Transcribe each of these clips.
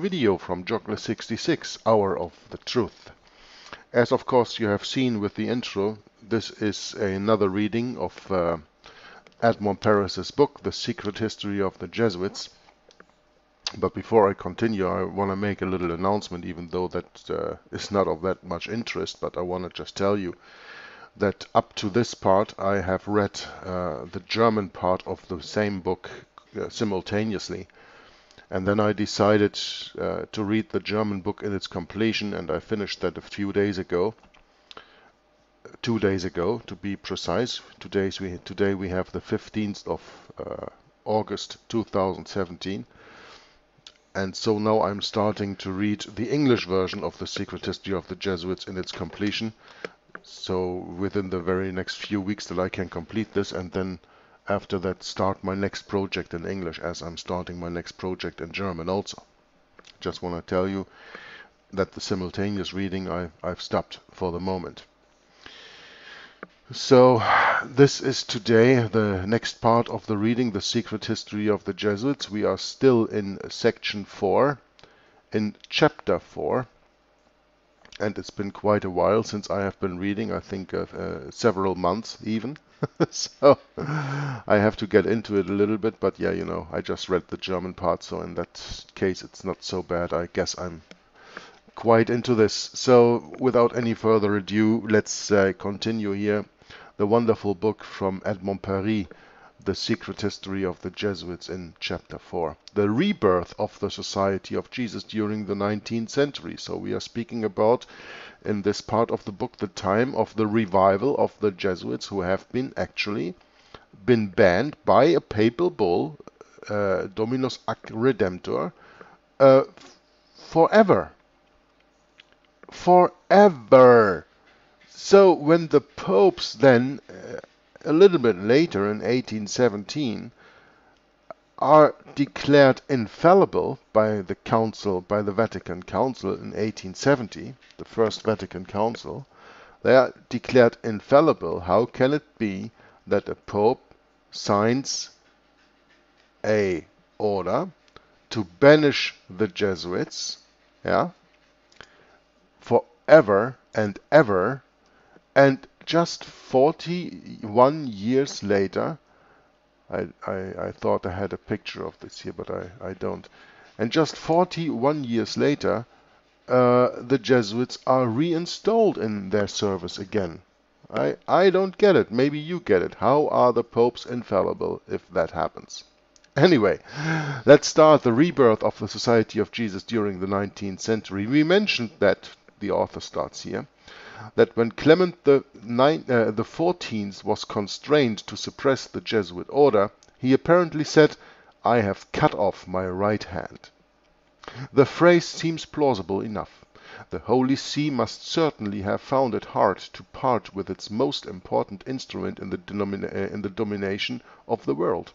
video from Joggler66, Hour of the Truth. As of course you have seen with the intro, this is another reading of uh, Edmond Paris's book, The Secret History of the Jesuits. But before I continue, I want to make a little announcement, even though that uh, is not of that much interest, but I want to just tell you that up to this part I have read uh, the German part of the same book uh, simultaneously. And then I decided uh, to read the German book in its completion, and I finished that a few days ago. Two days ago, to be precise. Today's we, today we have the 15th of uh, August 2017. And so now I'm starting to read the English version of The Secret History of the Jesuits in its completion. So within the very next few weeks that I can complete this and then after that start my next project in English as I'm starting my next project in German also. Just want to tell you that the simultaneous reading I, I've stopped for the moment. So this is today the next part of the reading, The Secret History of the Jesuits. We are still in section 4, in chapter 4 and it's been quite a while since I have been reading, I think uh, uh, several months even. so I have to get into it a little bit, but yeah, you know, I just read the German part, so in that case it's not so bad. I guess I'm quite into this. So without any further ado, let's uh, continue here. The wonderful book from Edmond Paris, the Secret History of the Jesuits in Chapter 4. The rebirth of the Society of Jesus during the 19th century. So we are speaking about, in this part of the book, the time of the revival of the Jesuits who have been actually been banned by a papal bull, uh, Dominus Ac Redemptor, uh, forever. Forever. So when the popes then uh, a little bit later in 1817 are declared infallible by the council by the Vatican Council in 1870 the first Vatican Council. They are declared infallible. How can it be that a pope signs a order to banish the Jesuits yeah forever and ever and just 41 years later, I, I, I, thought I had a picture of this here, but I, I don't. And just 41 years later, uh, the Jesuits are reinstalled in their service again. I, I don't get it. Maybe you get it. How are the popes infallible if that happens? Anyway, let's start the rebirth of the Society of Jesus during the 19th century. We mentioned that the author starts here that when Clement the, nine, uh, the 14th was constrained to suppress the Jesuit order, he apparently said, I have cut off my right hand. The phrase seems plausible enough. The Holy See must certainly have found it hard to part with its most important instrument in the, in the domination of the world.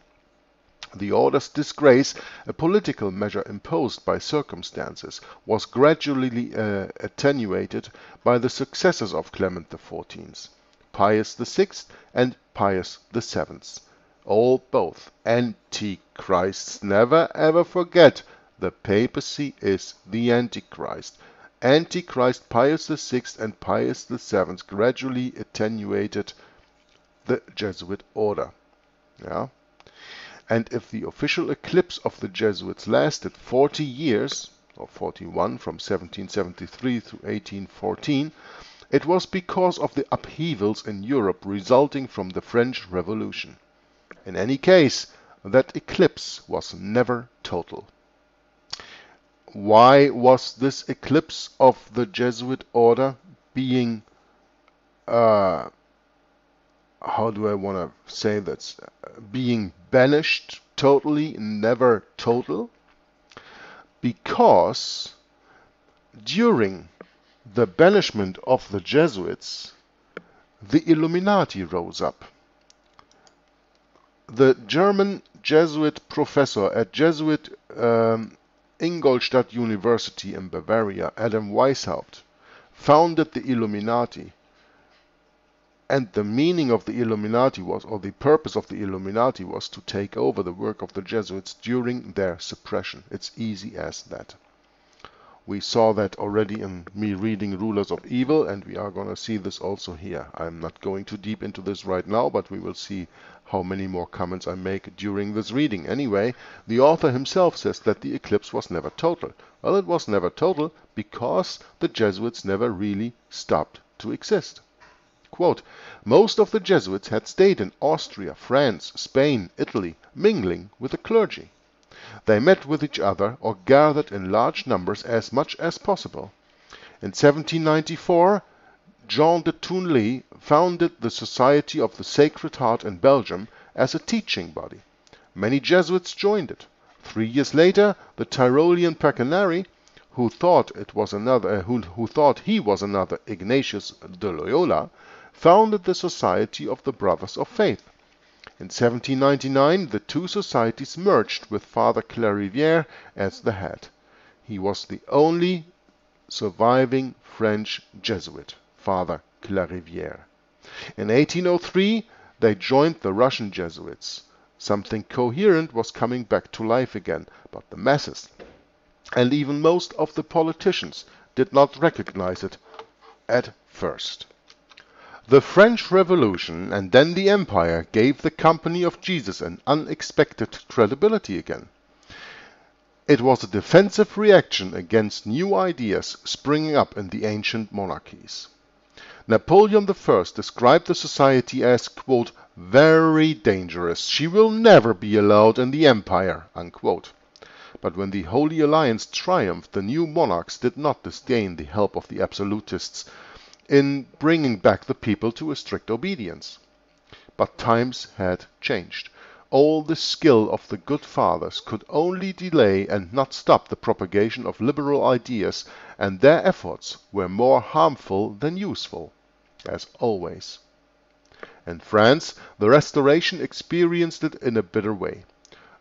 The order's disgrace, a political measure imposed by circumstances, was gradually uh, attenuated by the successors of Clement XIV, Pius VI and Pius VII. All both antichrists. Never ever forget the papacy is the antichrist. Antichrist Pius VI and Pius VII gradually attenuated the Jesuit order. Yeah and if the official eclipse of the Jesuits lasted 40 years, or 41 from 1773 to 1814, it was because of the upheavals in Europe resulting from the French Revolution. In any case, that eclipse was never total. Why was this eclipse of the Jesuit order being uh, how do I want to say that? Being banished totally, never total. Because during the banishment of the Jesuits, the Illuminati rose up. The German Jesuit professor at Jesuit um, Ingolstadt University in Bavaria, Adam Weishaupt, founded the Illuminati and the meaning of the Illuminati was, or the purpose of the Illuminati was to take over the work of the Jesuits during their suppression. It's easy as that. We saw that already in me reading Rulers of Evil, and we are going to see this also here. I'm not going too deep into this right now, but we will see how many more comments I make during this reading. Anyway, the author himself says that the eclipse was never total. Well, it was never total because the Jesuits never really stopped to exist. Quote, Most of the Jesuits had stayed in Austria, France, Spain, Italy, mingling with the clergy. They met with each other or gathered in large numbers as much as possible. In 1794 Jean de Tournely founded the Society of the Sacred Heart in Belgium as a teaching body. Many Jesuits joined it. Three years later the Tyrolean Paccanari, who thought it was another, who, who thought he was another Ignatius de Loyola, founded the Society of the Brothers of Faith. In 1799 the two societies merged with Father Clorivière as the head. He was the only surviving French Jesuit, Father Clorivière. In 1803 they joined the Russian Jesuits. Something coherent was coming back to life again, but the masses, and even most of the politicians, did not recognize it at first. The French Revolution and then the Empire gave the Company of Jesus an unexpected credibility again. It was a defensive reaction against new ideas springing up in the ancient monarchies. Napoleon I described the society as, quote, very dangerous. She will never be allowed in the empire, unquote. But when the Holy Alliance triumphed, the new monarchs did not disdain the help of the absolutists in bringing back the people to a strict obedience. But times had changed. All the skill of the good fathers could only delay and not stop the propagation of liberal ideas, and their efforts were more harmful than useful, as always. In France, the Restoration experienced it in a bitter way.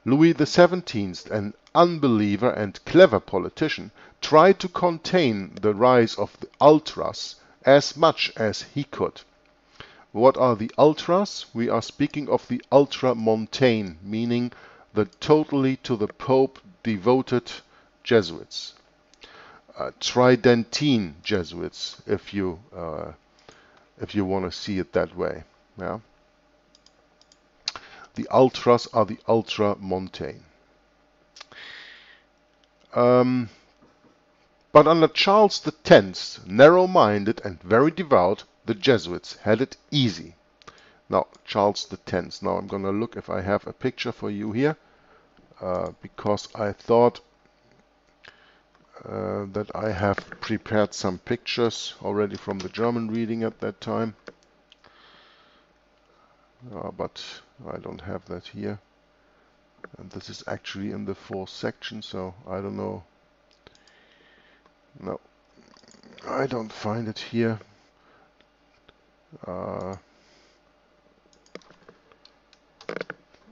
Louis XVII, an unbeliever and clever politician, tried to contain the rise of the ultras as much as he could. What are the ultras? We are speaking of the ultramontane, meaning the totally to the Pope devoted Jesuits. Uh, Tridentine Jesuits, if you uh, if you want to see it that way. Yeah. The ultras are the ultramontane. Um, but under Charles X, narrow-minded and very devout, the Jesuits had it easy. Now, Charles X. Now I'm going to look if I have a picture for you here, uh, because I thought uh, that I have prepared some pictures already from the German reading at that time. Uh, but I don't have that here. And this is actually in the fourth section, so I don't know no, I don't find it here. Uh,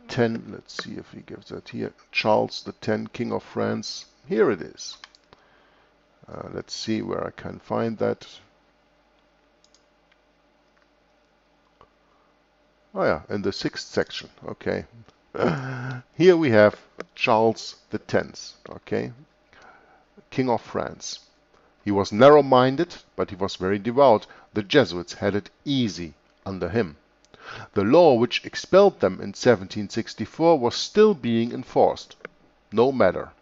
10, let's see if he gives that here. Charles the 10, King of France. Here it is. Uh, let's see where I can find that. Oh yeah, in the sixth section. Okay. Here we have Charles the Tenth. Okay, King of France. He was narrow-minded, but he was very devout. The Jesuits had it easy under him. The law which expelled them in 1764 was still being enforced. No matter.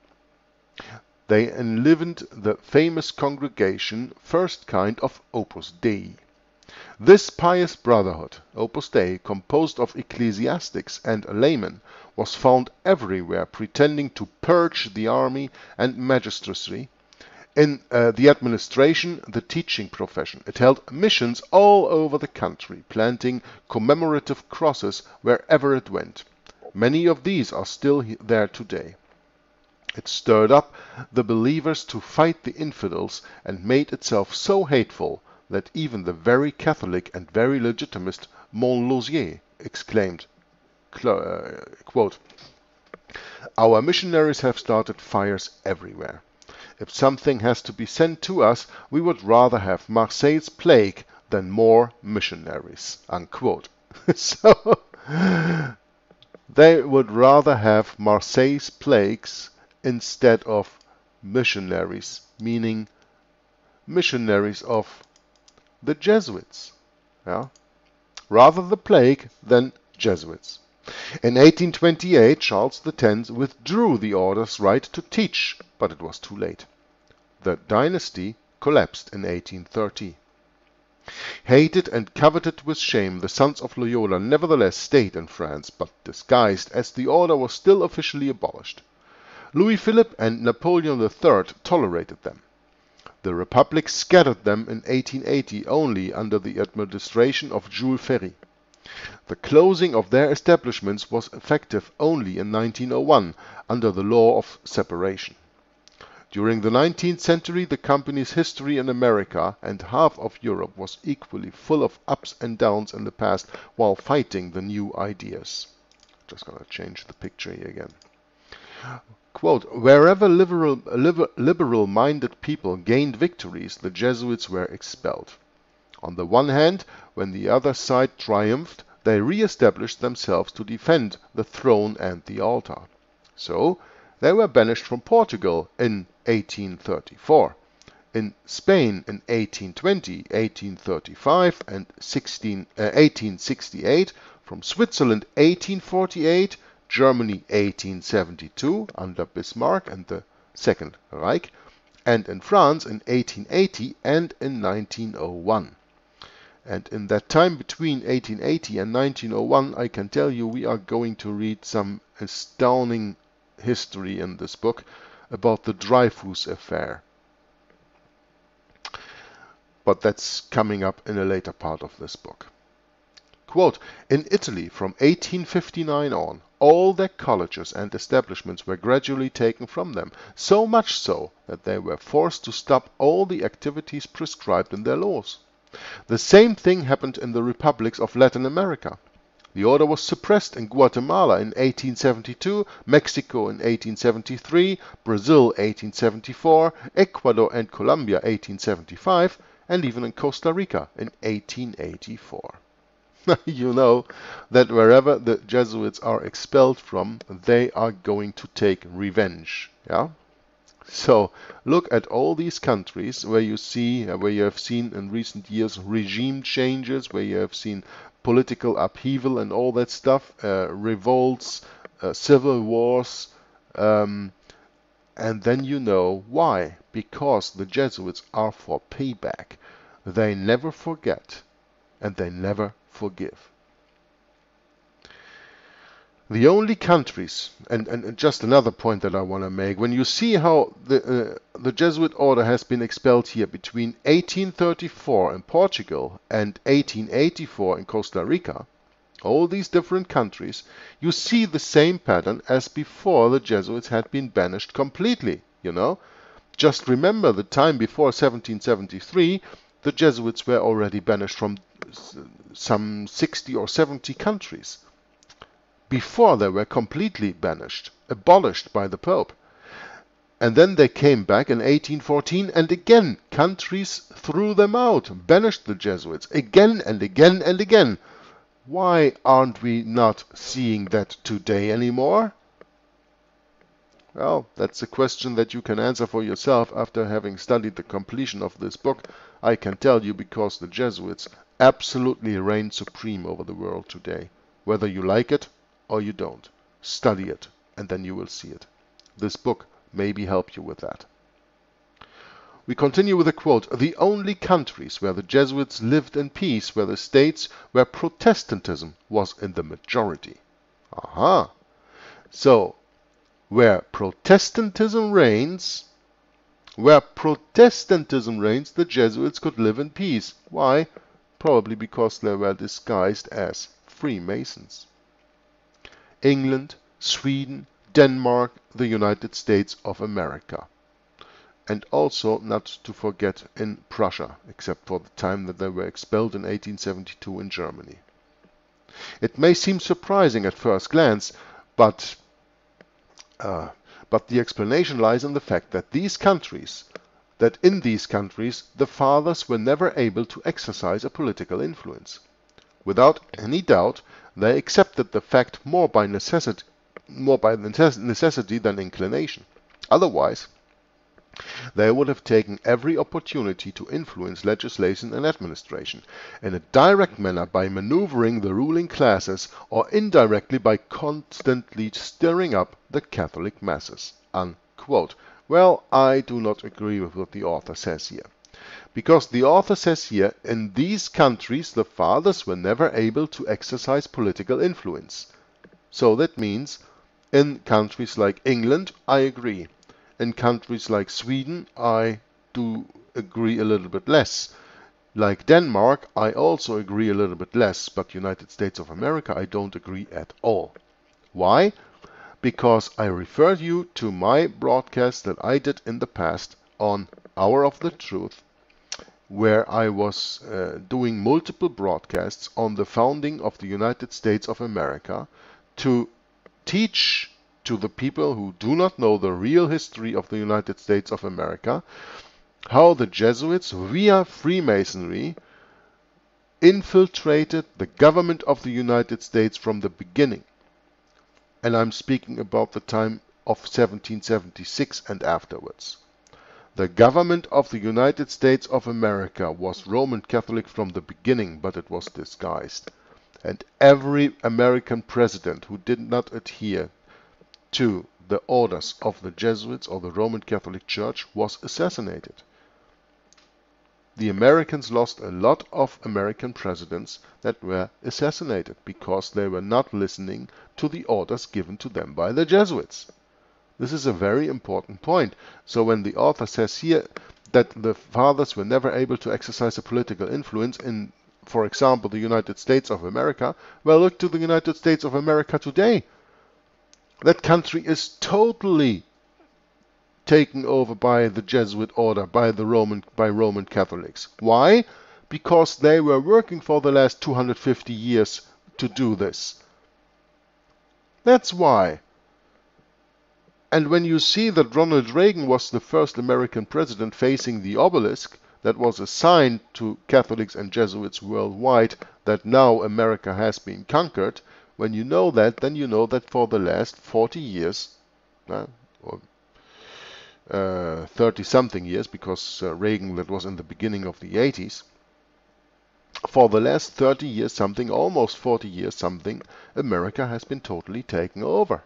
They enlivened the famous congregation, first kind of Opus Dei. This pious brotherhood, Opus Dei, composed of ecclesiastics and laymen, was found everywhere pretending to purge the army and magistracy in uh, the administration, the teaching profession. It held missions all over the country, planting commemorative crosses wherever it went. Many of these are still there today. It stirred up the believers to fight the infidels and made itself so hateful that even the very Catholic and very legitimist Montlosier exclaimed, uh, quote, Our missionaries have started fires everywhere. If something has to be sent to us, we would rather have Marseille's plague than more missionaries. Unquote. so they would rather have Marseille's plagues instead of missionaries, meaning missionaries of the Jesuits. Yeah? Rather the plague than Jesuits. In 1828, Charles X withdrew the order's right to teach, but it was too late. The dynasty collapsed in 1830. Hated and coveted with shame, the sons of Loyola nevertheless stayed in France, but disguised, as the order was still officially abolished. Louis Philippe and Napoleon III tolerated them. The Republic scattered them in 1880 only under the administration of Jules Ferry. The closing of their establishments was effective only in 1901 under the law of separation. During the 19th century the company's history in America and half of Europe was equally full of ups and downs in the past while fighting the new ideas. Just gonna change the picture here again. Quote, wherever liberal, liberal minded people gained victories, the Jesuits were expelled. On the one hand, when the other side triumphed, they re-established themselves to defend the throne and the altar. So, they were banished from Portugal in 1834, in Spain in 1820, 1835 and 16, uh, 1868, from Switzerland 1848, Germany 1872 under Bismarck and the Second Reich, and in France in 1880 and in 1901. And in that time between 1880 and 1901, I can tell you we are going to read some astounding history in this book about the Dreyfus affair. But that's coming up in a later part of this book. Quote, in Italy from 1859 on, all their colleges and establishments were gradually taken from them, so much so that they were forced to stop all the activities prescribed in their laws. The same thing happened in the republics of Latin America. The order was suppressed in Guatemala in 1872, Mexico in 1873, Brazil 1874, Ecuador and Colombia 1875, and even in Costa Rica in 1884. you know that wherever the Jesuits are expelled from, they are going to take revenge. Yeah? So look at all these countries where you see, uh, where you have seen in recent years regime changes, where you have seen political upheaval and all that stuff, uh, revolts, uh, civil wars, um, and then you know why. Because the Jesuits are for payback. They never forget and they never forgive. The only countries, and, and just another point that I want to make, when you see how the, uh, the Jesuit order has been expelled here between 1834 in Portugal and 1884 in Costa Rica, all these different countries, you see the same pattern as before the Jesuits had been banished completely, you know. Just remember the time before 1773, the Jesuits were already banished from some 60 or 70 countries before they were completely banished, abolished by the Pope. And then they came back in 1814 and again countries threw them out, banished the Jesuits again and again and again. Why aren't we not seeing that today anymore? Well, that's a question that you can answer for yourself after having studied the completion of this book. I can tell you because the Jesuits absolutely reign supreme over the world today, whether you like it or you don't. Study it, and then you will see it. This book maybe help you with that. We continue with a quote, The only countries where the Jesuits lived in peace were the states where Protestantism was in the majority. Aha! So, where Protestantism reigns, where Protestantism reigns, the Jesuits could live in peace. Why? Probably because they were disguised as Freemasons. England, Sweden, Denmark, the United States of America. And also not to forget in Prussia, except for the time that they were expelled in 1872 in Germany. It may seem surprising at first glance, but uh, but the explanation lies in the fact that these countries that in these countries the fathers were never able to exercise a political influence. Without any doubt, they accepted the fact more by necessity, more by necessity than inclination. Otherwise, they would have taken every opportunity to influence legislation and administration, in a direct manner by maneuvering the ruling classes, or indirectly by constantly stirring up the Catholic masses." Unquote. Well, I do not agree with what the author says here. Because the author says here, in these countries the fathers were never able to exercise political influence. So that means in countries like England, I agree in countries like Sweden, I do agree a little bit less. Like Denmark, I also agree a little bit less, but United States of America, I don't agree at all. Why? Because I refer you to my broadcast that I did in the past on Hour of the Truth, where I was uh, doing multiple broadcasts on the founding of the United States of America to teach to the people who do not know the real history of the United States of America how the Jesuits, via Freemasonry, infiltrated the government of the United States from the beginning. And I'm speaking about the time of 1776 and afterwards. The government of the United States of America was Roman Catholic from the beginning, but it was disguised. And every American president who did not adhere to The orders of the Jesuits or the Roman Catholic Church was assassinated. The Americans lost a lot of American presidents that were assassinated because they were not listening to the orders given to them by the Jesuits. This is a very important point. So when the author says here that the fathers were never able to exercise a political influence in, for example, the United States of America, well, look to the United States of America today. That country is totally taken over by the Jesuit order, by the Roman by Roman Catholics. Why? Because they were working for the last 250 years to do this. That's why. And when you see that Ronald Reagan was the first American president facing the obelisk that was a sign to Catholics and Jesuits worldwide that now America has been conquered, when you know that, then you know that for the last 40 years, uh, or 30 uh, something years, because uh, Reagan, that was in the beginning of the 80s, for the last 30 years something, almost 40 years something, America has been totally taken over.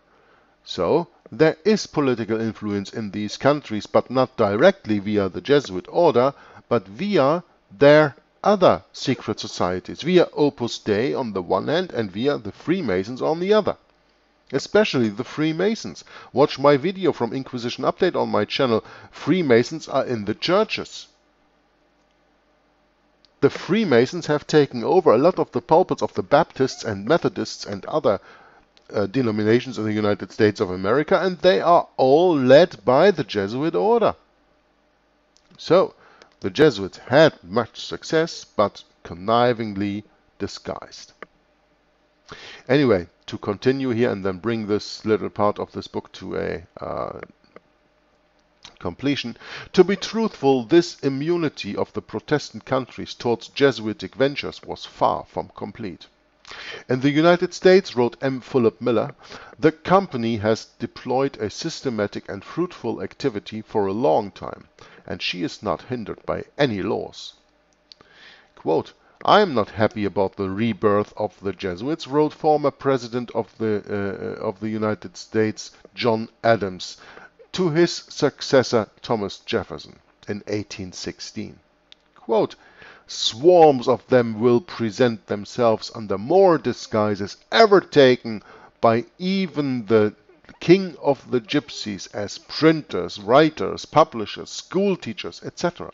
So there is political influence in these countries, but not directly via the Jesuit order, but via their other secret societies via Opus Dei on the one hand and via the Freemasons on the other. Especially the Freemasons. Watch my video from Inquisition Update on my channel. Freemasons are in the churches. The Freemasons have taken over a lot of the pulpits of the Baptists and Methodists and other uh, denominations in the United States of America, and they are all led by the Jesuit order. So, the Jesuits had much success, but connivingly disguised. Anyway, to continue here and then bring this little part of this book to a uh, completion. To be truthful, this immunity of the Protestant countries towards Jesuitic ventures was far from complete. In the United States, wrote M. Philip Miller, the company has deployed a systematic and fruitful activity for a long time, and she is not hindered by any laws. Quote, I am not happy about the rebirth of the Jesuits, wrote former President of the, uh, of the United States John Adams to his successor Thomas Jefferson in 1816. Quote, Swarms of them will present themselves under more disguises ever taken by even the king of the gypsies as printers, writers, publishers, school teachers, etc.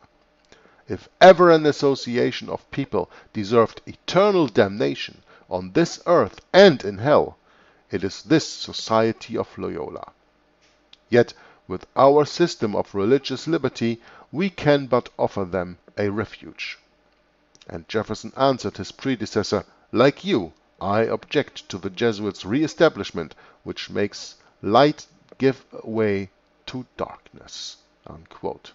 If ever an association of people deserved eternal damnation on this earth and in hell, it is this Society of Loyola. Yet with our system of religious liberty we can but offer them a refuge. And Jefferson answered his predecessor, like you, I object to the Jesuits' re-establishment, which makes light give way to darkness. Unquote.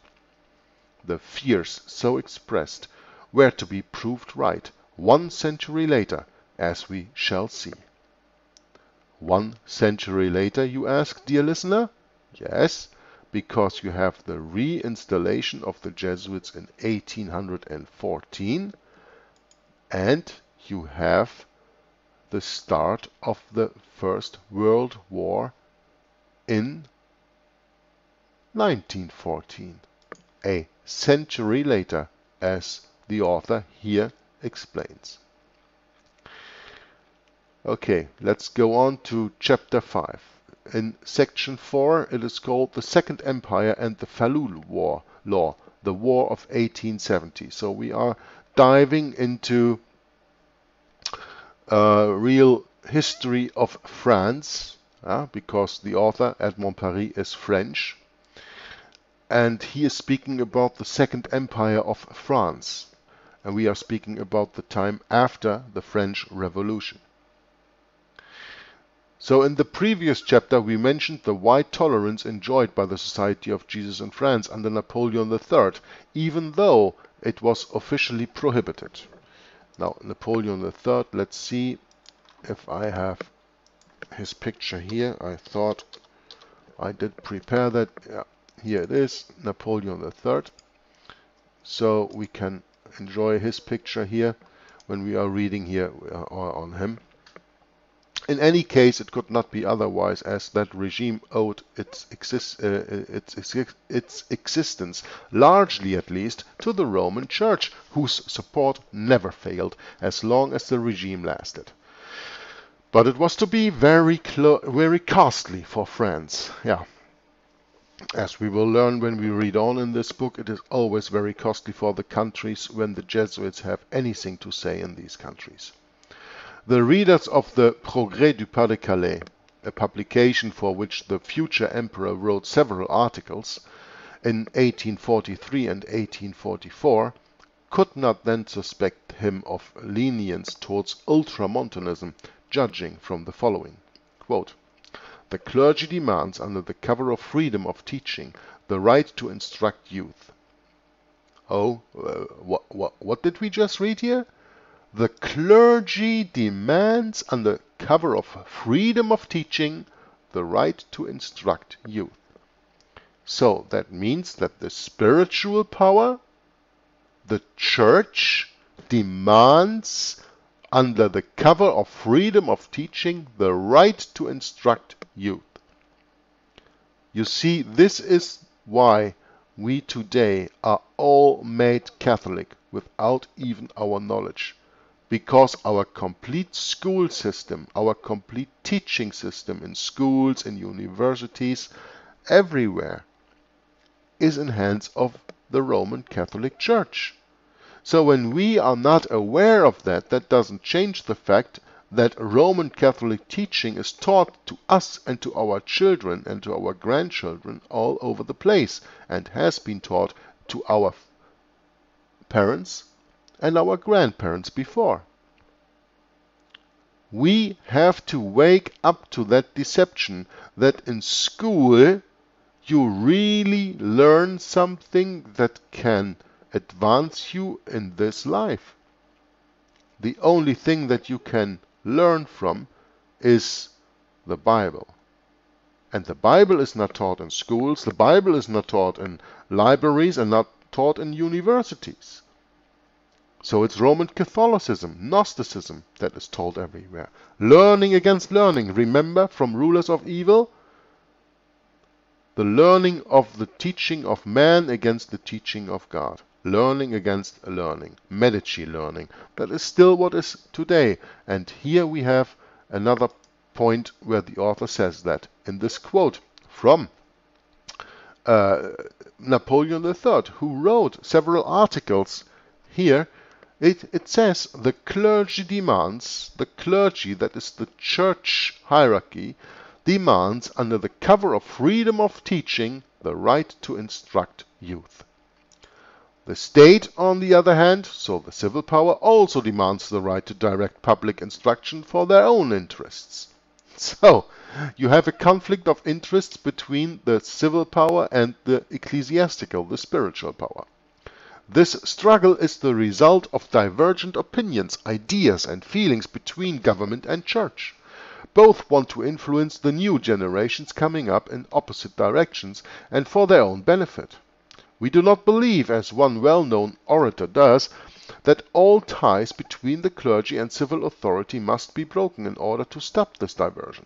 the fears so expressed were to be proved right one century later, as we shall see. One century later, you ask, dear listener? Yes, because you have the reinstallation of the Jesuits in 1814 and you have the start of the First World War in 1914, a century later, as the author here explains. Okay, let's go on to chapter 5. In section 4 it is called the Second Empire and the Falloux War Law, the War of 1870. So we are diving into a real history of France, uh, because the author, Edmond Paris, is French. And he is speaking about the Second Empire of France. And we are speaking about the time after the French Revolution. So in the previous chapter we mentioned the wide tolerance enjoyed by the Society of Jesus in France under Napoleon III, even though it was officially prohibited. Now Napoleon III, let's see if I have his picture here. I thought I did prepare that. Yeah, here it is, Napoleon III. So we can enjoy his picture here when we are reading here uh, on him. In any case, it could not be otherwise, as that regime owed its, exist, uh, its, its existence, largely at least, to the Roman Church, whose support never failed as long as the regime lasted. But it was to be very, very costly for France. Yeah. As we will learn when we read on in this book, it is always very costly for the countries when the Jesuits have anything to say in these countries. The readers of the Progrès du Pas-de-Calais, a publication for which the future emperor wrote several articles in 1843 and 1844, could not then suspect him of lenience towards ultramontanism, judging from the following: Quote, "The clergy demands, under the cover of freedom of teaching, the right to instruct youth." Oh, uh, what, what, what did we just read here? The clergy demands, under cover of freedom of teaching, the right to instruct youth. So that means that the spiritual power, the church, demands, under the cover of freedom of teaching, the right to instruct youth. You see, this is why we today are all made Catholic without even our knowledge because our complete school system, our complete teaching system in schools, in universities, everywhere is in hands of the Roman Catholic Church. So when we are not aware of that, that doesn't change the fact that Roman Catholic teaching is taught to us and to our children and to our grandchildren all over the place and has been taught to our parents and our grandparents before. We have to wake up to that deception that in school you really learn something that can advance you in this life. The only thing that you can learn from is the Bible. And the Bible is not taught in schools, the Bible is not taught in libraries and not taught in universities. So it's Roman Catholicism, Gnosticism that is told everywhere. Learning against learning. Remember from rulers of evil? The learning of the teaching of man against the teaching of God. Learning against learning. Medici learning. That is still what is today. And here we have another point where the author says that in this quote from uh, Napoleon III, who wrote several articles here it, it says the clergy demands, the clergy, that is the church hierarchy, demands under the cover of freedom of teaching the right to instruct youth. The state, on the other hand, so the civil power, also demands the right to direct public instruction for their own interests. So, you have a conflict of interests between the civil power and the ecclesiastical, the spiritual power. This struggle is the result of divergent opinions, ideas and feelings between government and church. Both want to influence the new generations coming up in opposite directions and for their own benefit. We do not believe, as one well-known orator does, that all ties between the clergy and civil authority must be broken in order to stop this diversion.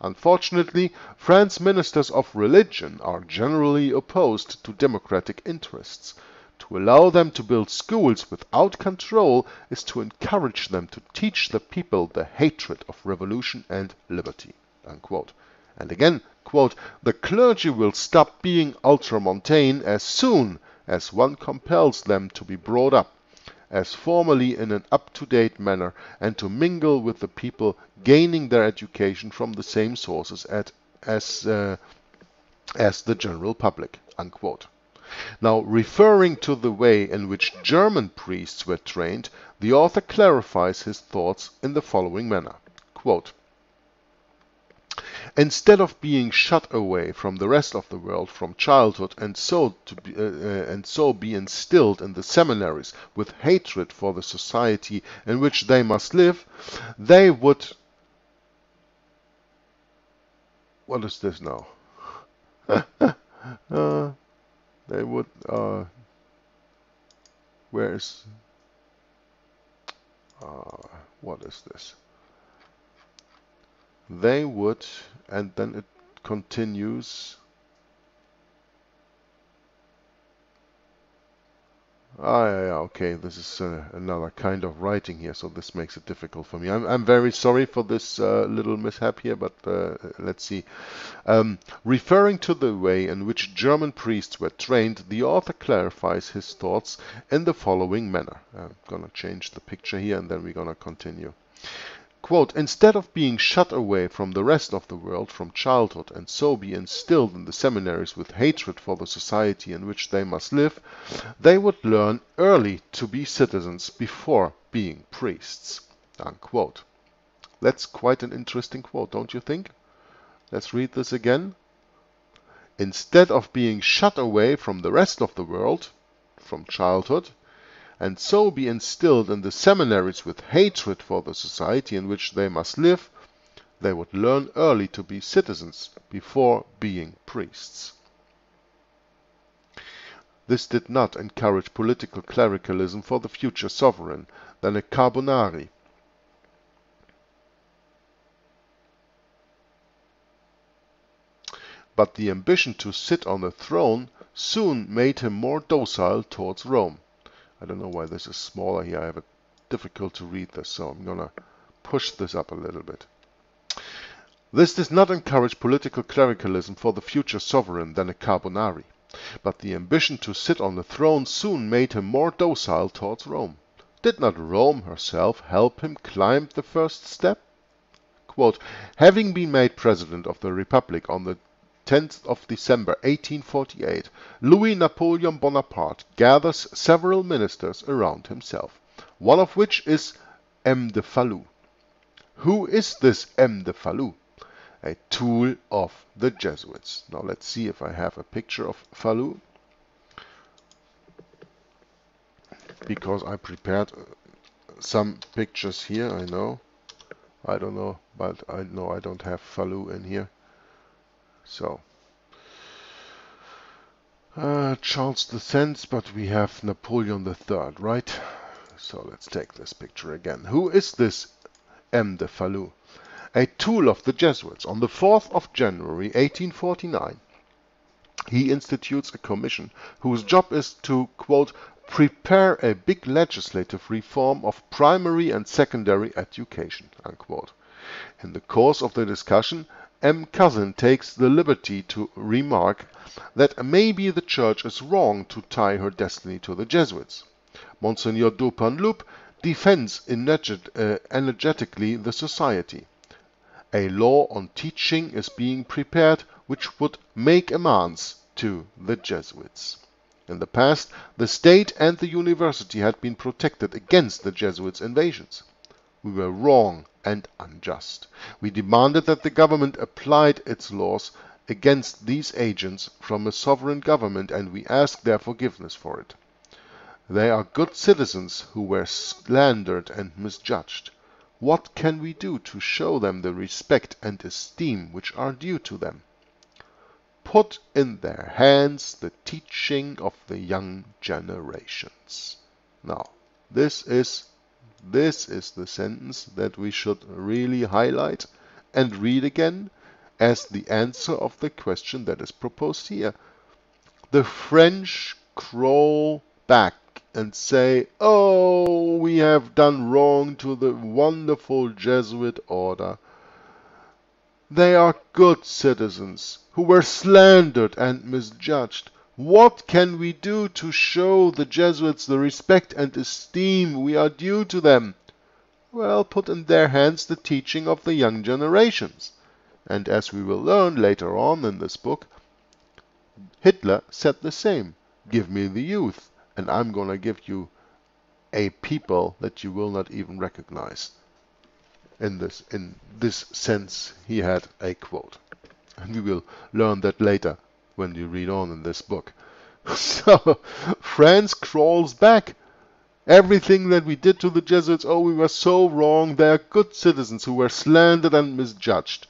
Unfortunately, France's ministers of religion are generally opposed to democratic interests. To allow them to build schools without control is to encourage them to teach the people the hatred of revolution and liberty. And again, the clergy will stop being ultramontane as soon as one compels them to be brought up as formerly in an up-to-date manner and to mingle with the people gaining their education from the same sources as, uh, as the general public. Now, referring to the way in which German priests were trained, the author clarifies his thoughts in the following manner. Quote, Instead of being shut away from the rest of the world from childhood and so be, uh, uh, and so be instilled in the seminaries with hatred for the society in which they must live, they would what is this now? uh, they would uh, where is uh, what is this? they would, and then it continues. Ah, yeah, yeah, okay, this is uh, another kind of writing here, so this makes it difficult for me. I'm, I'm very sorry for this uh, little mishap here, but uh, let's see. Um, referring to the way in which German priests were trained, the author clarifies his thoughts in the following manner. I'm gonna change the picture here, and then we're gonna continue. Quote, Instead of being shut away from the rest of the world from childhood and so be instilled in the seminaries with hatred for the society in which they must live, they would learn early to be citizens before being priests. Unquote. That's quite an interesting quote, don't you think? Let's read this again. Instead of being shut away from the rest of the world from childhood and so be instilled in the seminaries with hatred for the society in which they must live, they would learn early to be citizens before being priests. This did not encourage political clericalism for the future sovereign, than a Carbonari. But the ambition to sit on the throne soon made him more docile towards Rome. I don't know why this is smaller here. I have a difficult to read this, so I'm gonna push this up a little bit. This does not encourage political clericalism for the future sovereign than a Carbonari, but the ambition to sit on the throne soon made him more docile towards Rome. Did not Rome herself help him climb the first step? Quote, Having been made President of the Republic on the 10th of December 1848, Louis Napoleon Bonaparte gathers several ministers around himself, one of which is M. de Falloux. Who is this M. de Falloux? A tool of the Jesuits. Now let's see if I have a picture of Falloux. Because I prepared uh, some pictures here, I know. I don't know, but I know I don't have Falloux in here. So, uh, Charles X, but we have Napoleon III, right? So let's take this picture again. Who is this M. de Falloux? A tool of the Jesuits. On the 4th of January 1849, he institutes a commission whose job is to, quote, prepare a big legislative reform of primary and secondary education, unquote. In the course of the discussion, M. Cousin takes the liberty to remark that maybe the Church is wrong to tie her destiny to the Jesuits. Monseigneur Dupanloup defends uh, energetically the Society. A law on teaching is being prepared which would make amends to the Jesuits. In the past, the State and the University had been protected against the Jesuits' invasions. We were wrong and unjust. We demanded that the government applied its laws against these agents from a sovereign government and we ask their forgiveness for it. They are good citizens who were slandered and misjudged. What can we do to show them the respect and esteem which are due to them? Put in their hands the teaching of the young generations. Now, this is this is the sentence that we should really highlight and read again as the answer of the question that is proposed here. The French crawl back and say, Oh, we have done wrong to the wonderful Jesuit order. They are good citizens who were slandered and misjudged. What can we do to show the Jesuits the respect and esteem we are due to them? Well, put in their hands the teaching of the young generations. And as we will learn later on in this book, Hitler said the same. Give me the youth and I'm going to give you a people that you will not even recognize. In this, in this sense, he had a quote. And we will learn that later when you read on in this book. So, France crawls back. Everything that we did to the Jesuits, oh, we were so wrong. They are good citizens who were slandered and misjudged.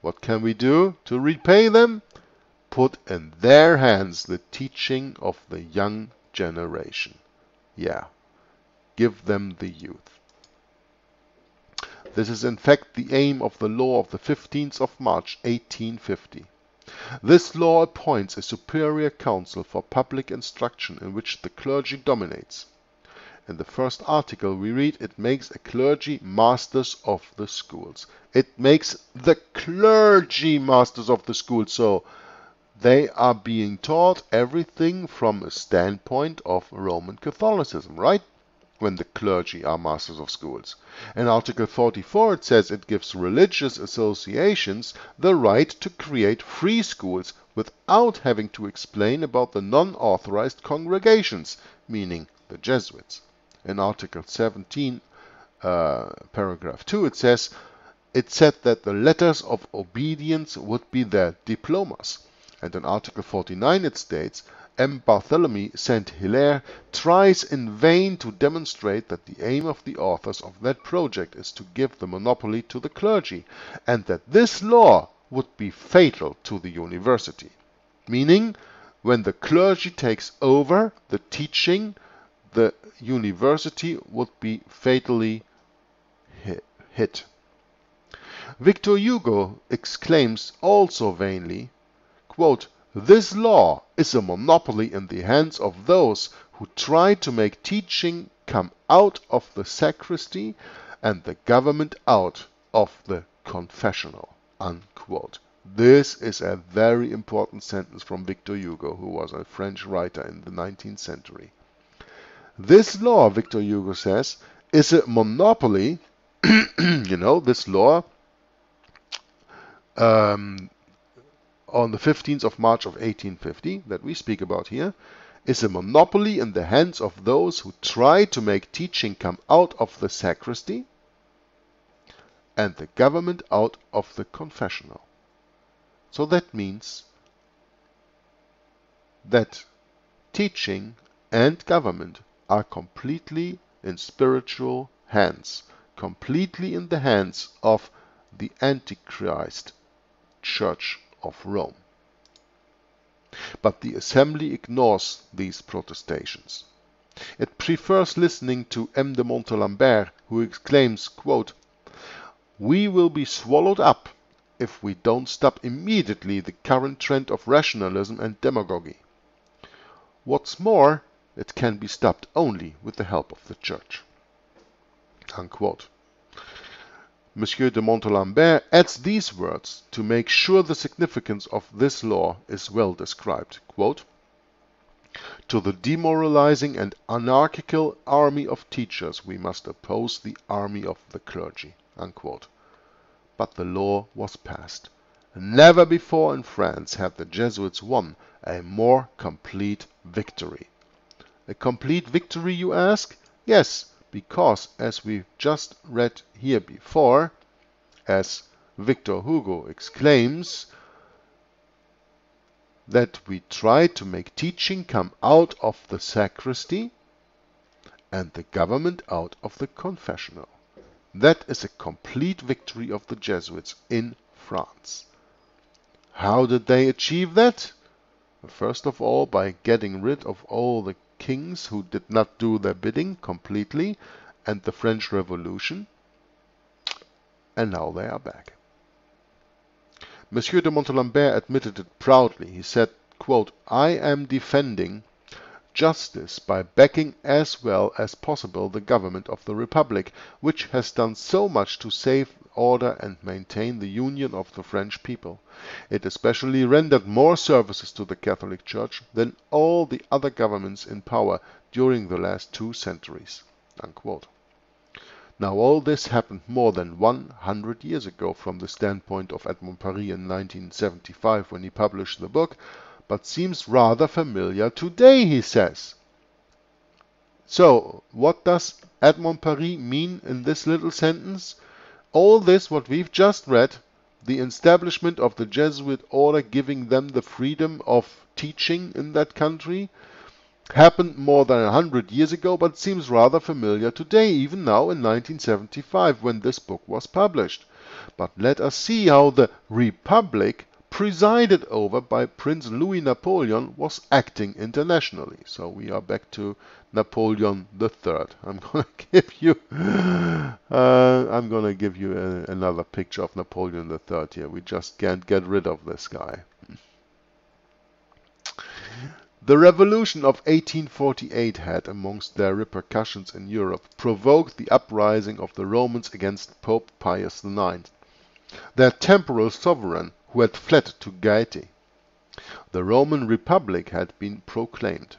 What can we do to repay them? Put in their hands the teaching of the young generation. Yeah, give them the youth. This is in fact the aim of the law of the 15th of March 1850. This law appoints a superior council for public instruction in which the clergy dominates. In the first article we read it makes a clergy masters of the schools. It makes the clergy masters of the schools. So they are being taught everything from a standpoint of Roman Catholicism, right? When the clergy are masters of schools. In Article 44 it says it gives religious associations the right to create free schools without having to explain about the non-authorized congregations, meaning the Jesuits. In Article 17, uh, paragraph 2, it says it said that the letters of obedience would be their diplomas and in Article 49 it states, M. Barthélemy Saint Hilaire tries in vain to demonstrate that the aim of the authors of that project is to give the monopoly to the clergy, and that this law would be fatal to the university. Meaning, when the clergy takes over the teaching, the university would be fatally hit. Victor Hugo exclaims also vainly, Quote, this law is a monopoly in the hands of those who try to make teaching come out of the sacristy and the government out of the confessional. Unquote. This is a very important sentence from Victor Hugo, who was a French writer in the 19th century. This law, Victor Hugo says, is a monopoly. you know, this law um, on the 15th of March of 1850 that we speak about here is a monopoly in the hands of those who try to make teaching come out of the sacristy and the government out of the confessional. So that means that teaching and government are completely in spiritual hands, completely in the hands of the Antichrist Church of Rome. But the assembly ignores these protestations. It prefers listening to M. de Montalembert, who exclaims, quote, We will be swallowed up if we don't stop immediately the current trend of rationalism and demagogy. What's more, it can be stopped only with the help of the Church. Unquote. Monsieur de Montalembert adds these words to make sure the significance of this law is well described. Quote, to the demoralizing and anarchical army of teachers we must oppose the army of the clergy. Unquote. But the law was passed. Never before in France had the Jesuits won a more complete victory. A complete victory, you ask? Yes, because, as we've just read here before, as Victor Hugo exclaims, that we try to make teaching come out of the sacristy and the government out of the confessional. That is a complete victory of the Jesuits in France. How did they achieve that? First of all, by getting rid of all the kings who did not do their bidding completely and the French Revolution. And now they are back. Monsieur de Montalembert admitted it proudly. He said, quote, I am defending justice by backing as well as possible the government of the Republic, which has done so much to save order and maintain the union of the French people. It especially rendered more services to the Catholic Church than all the other governments in power during the last two centuries. Now all this happened more than 100 years ago from the standpoint of Edmond Paris in 1975 when he published the book, but seems rather familiar today, he says. So, what does Edmond Paris mean in this little sentence? All this, what we've just read, the establishment of the Jesuit order giving them the freedom of teaching in that country, happened more than a hundred years ago, but seems rather familiar today, even now in 1975, when this book was published. But let us see how the Republic presided over by Prince Louis Napoleon, was acting internationally. So we are back to Napoleon III. I'm gonna give you, uh, I'm gonna give you a, another picture of Napoleon III here. We just can't get rid of this guy. The revolution of 1848 had, amongst their repercussions in Europe, provoked the uprising of the Romans against Pope Pius IX, their temporal sovereign who had fled to Gaeta. The Roman Republic had been proclaimed.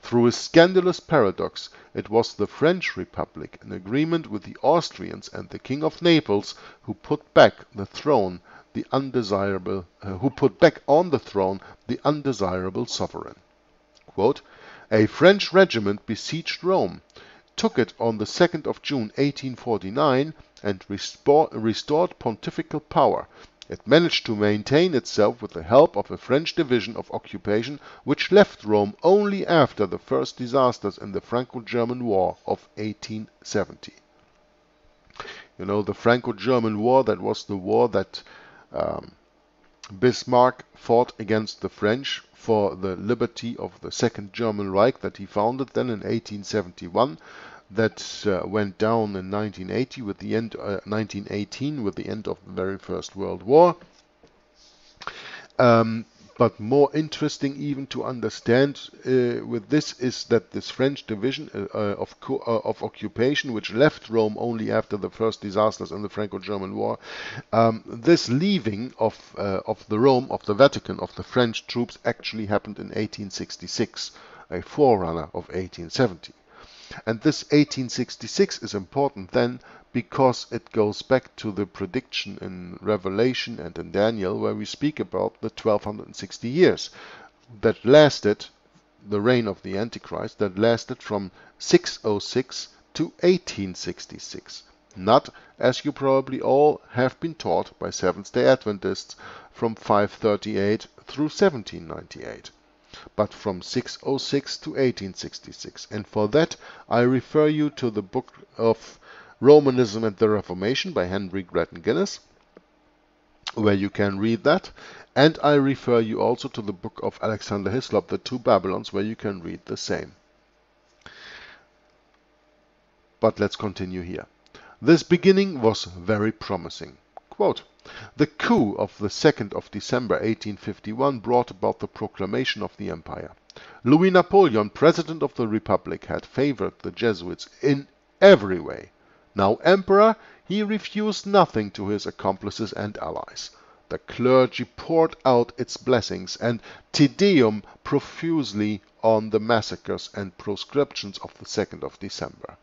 Through a scandalous paradox, it was the French Republic, in agreement with the Austrians and the King of Naples, who put back the throne the undesirable uh, who put back on the throne the undesirable sovereign. Quote, a French regiment besieged Rome, took it on the 2nd of June 1849, and restored pontifical power, it managed to maintain itself with the help of a French division of occupation which left Rome only after the first disasters in the Franco-German War of 1870. You know, the Franco-German War, that was the war that um, Bismarck fought against the French for the liberty of the Second German Reich that he founded then in 1871 that uh, went down in 1980 with the end uh, 1918 with the end of the very first World War. Um, but more interesting even to understand uh, with this is that this French division uh, uh of, uh, of occupation, which left Rome only after the first disasters in the Franco-German War, um, this leaving of of the Rome, of the Vatican, of the French troops actually happened in 1866, a forerunner of 1870. And this 1866 is important then because it goes back to the prediction in Revelation and in Daniel where we speak about the 1260 years that lasted the reign of the Antichrist that lasted from 606 to 1866. Not, as you probably all have been taught by Seventh-day Adventists, from 538 through 1798 but from 606 to 1866. And for that I refer you to the book of Romanism and the Reformation by Henry Grattan Guinness, where you can read that. And I refer you also to the book of Alexander Hislop, The Two Babylons, where you can read the same. But let's continue here. This beginning was very promising. Quote, the coup of the 2nd of December 1851 brought about the proclamation of the Empire. Louis Napoleon, President of the Republic, had favored the Jesuits in every way. Now Emperor, he refused nothing to his accomplices and allies. The clergy poured out its blessings and Te Deum profusely on the massacres and proscriptions of the 2nd of December.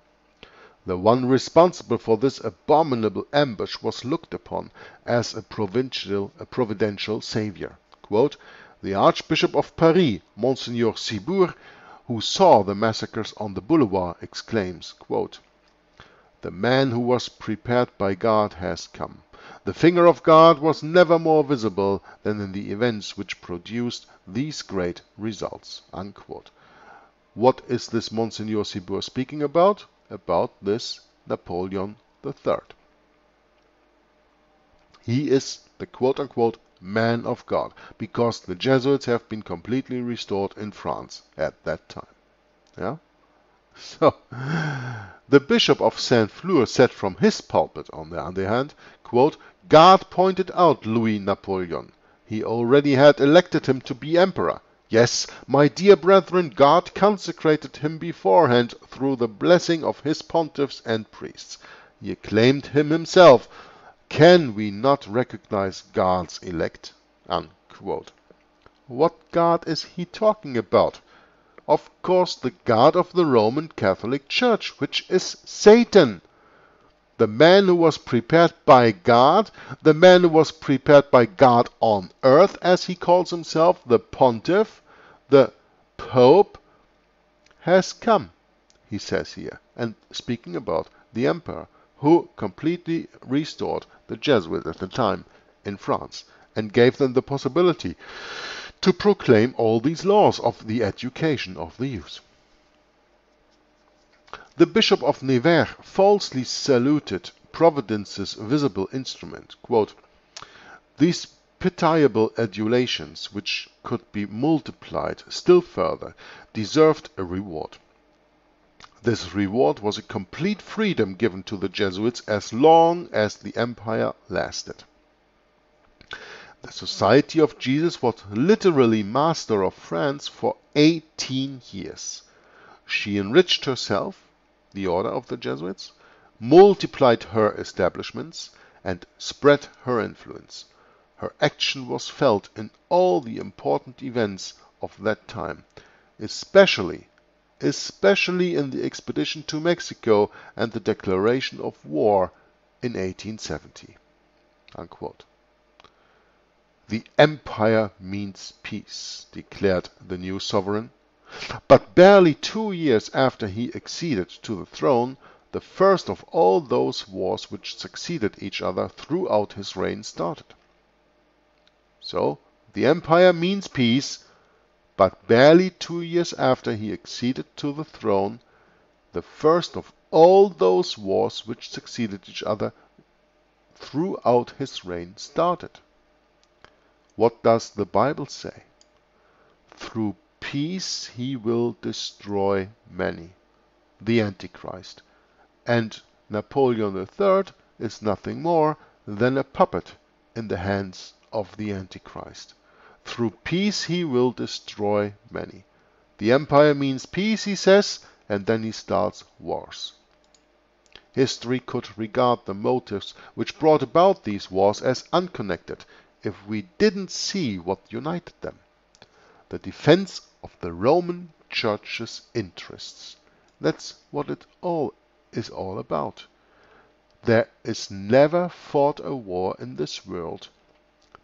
The one responsible for this abominable ambush was looked upon as a, provincial, a providential savior. The Archbishop of Paris, Monseigneur Sibour, who saw the massacres on the boulevard, exclaims, The man who was prepared by God has come. The finger of God was never more visible than in the events which produced these great results. What is this Monsignor Sibour speaking about? About this Napoleon III. He is the quote-unquote man of God because the Jesuits have been completely restored in France at that time. Yeah? So, the Bishop of Saint-Flour said from his pulpit, on the other hand, quote, God pointed out Louis Napoleon. He already had elected him to be emperor. Yes, my dear brethren, God consecrated him beforehand through the blessing of his pontiffs and priests. He acclaimed him himself. Can we not recognize God's elect? Unquote. What God is he talking about? Of course, the God of the Roman Catholic Church, which is Satan. The man who was prepared by God, the man who was prepared by God on earth, as he calls himself, the pontiff, the pope, has come, he says here, and speaking about the emperor, who completely restored the Jesuits at the time in France and gave them the possibility to proclaim all these laws of the education of the youth. The Bishop of Nevers falsely saluted Providence's visible instrument. Quote, These pitiable adulations, which could be multiplied still further, deserved a reward. This reward was a complete freedom given to the Jesuits as long as the empire lasted. The Society of Jesus was literally master of France for 18 years. She enriched herself, the order of the Jesuits, multiplied her establishments, and spread her influence. Her action was felt in all the important events of that time, especially especially in the expedition to Mexico and the declaration of war in 1870. The empire means peace, declared the new sovereign. But barely two years after he acceded to the throne, the first of all those wars which succeeded each other throughout his reign started. So, the empire means peace, but barely two years after he acceded to the throne, the first of all those wars which succeeded each other throughout his reign started. What does the Bible say? Through peace he will destroy many, the Antichrist. And Napoleon III is nothing more than a puppet in the hands of the Antichrist. Through peace he will destroy many. The empire means peace, he says, and then he starts wars. History could regard the motives which brought about these wars as unconnected if we didn't see what united them the defense of the Roman Church's interests. That's what it all is all about. There is never fought a war in this world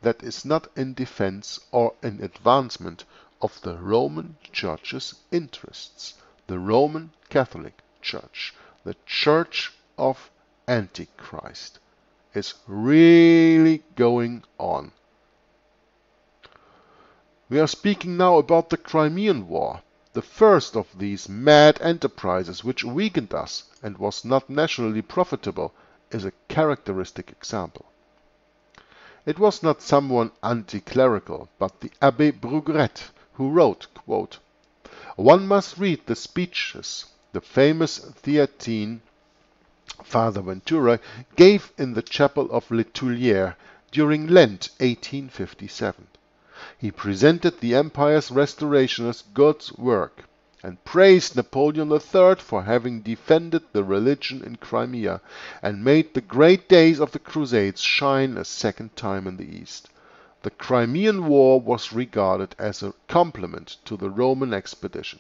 that is not in defense or in advancement of the Roman Church's interests, the Roman Catholic Church, the Church of Antichrist is really going on. We are speaking now about the Crimean War, the first of these mad enterprises which weakened us and was not nationally profitable is a characteristic example. It was not someone anti-clerical, but the Abbé Brugerette, who wrote, quote, One must read the speeches the famous Theatine Father Ventura gave in the chapel of Les Tuileries during Lent 1857. He presented the empire's restoration as God's work, and praised Napoleon III for having defended the religion in Crimea and made the great days of the Crusades shine a second time in the East. The Crimean War was regarded as a compliment to the Roman expedition.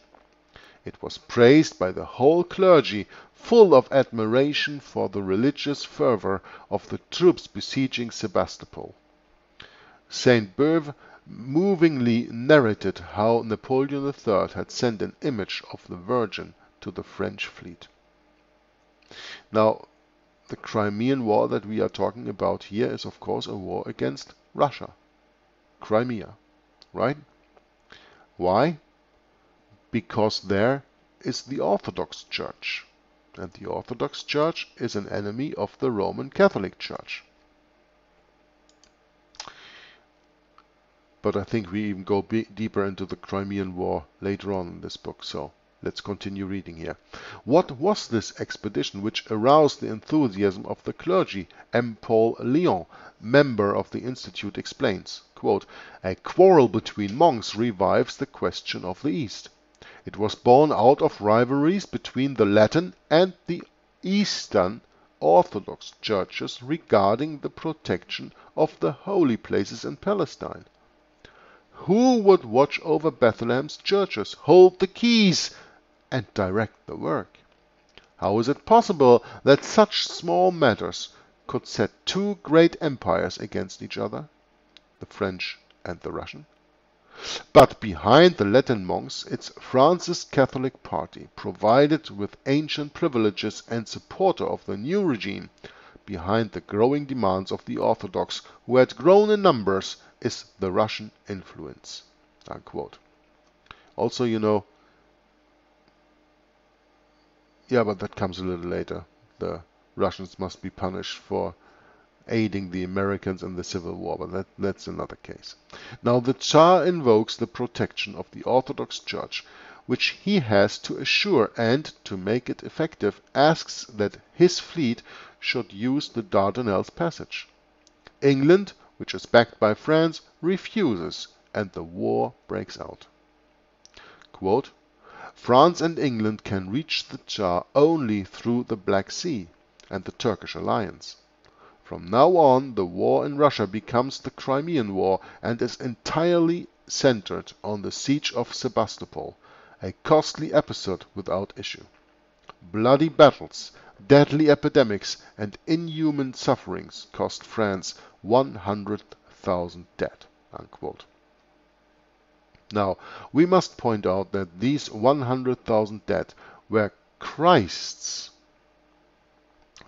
It was praised by the whole clergy, full of admiration for the religious fervor of the troops besieging Sebastopol. Sainte-Beuve movingly narrated how Napoleon III had sent an image of the Virgin to the French fleet. Now, the Crimean War that we are talking about here is, of course, a war against Russia, Crimea, right? Why? because there is the Orthodox Church. And the Orthodox Church is an enemy of the Roman Catholic Church. But I think we even go deeper into the Crimean War later on in this book, so let's continue reading here. What was this expedition which aroused the enthusiasm of the clergy? M. Paul Lyon, member of the Institute, explains, quote, A quarrel between monks revives the question of the East. It was born out of rivalries between the Latin and the Eastern Orthodox churches regarding the protection of the holy places in Palestine. Who would watch over Bethlehem's churches, hold the keys, and direct the work? How is it possible that such small matters could set two great empires against each other, the French and the Russian? But behind the Latin monks, it's France's Catholic party, provided with ancient privileges and supporter of the new regime, behind the growing demands of the Orthodox, who had grown in numbers is the Russian influence. Unquote. Also, you know, yeah, but that comes a little later. The Russians must be punished for aiding the Americans in the Civil War, but that, that's another case. Now the Tsar invokes the protection of the Orthodox Church, which he has to assure and, to make it effective, asks that his fleet should use the Dardanelles Passage. England which is backed by France, refuses, and the war breaks out. Quote, France and England can reach the Tsar only through the Black Sea and the Turkish alliance. From now on the war in Russia becomes the Crimean War and is entirely centered on the siege of Sebastopol, a costly episode without issue. Bloody battles, deadly epidemics, and inhuman sufferings cost France 100,000 dead. Unquote. Now, we must point out that these 100,000 dead were Christ's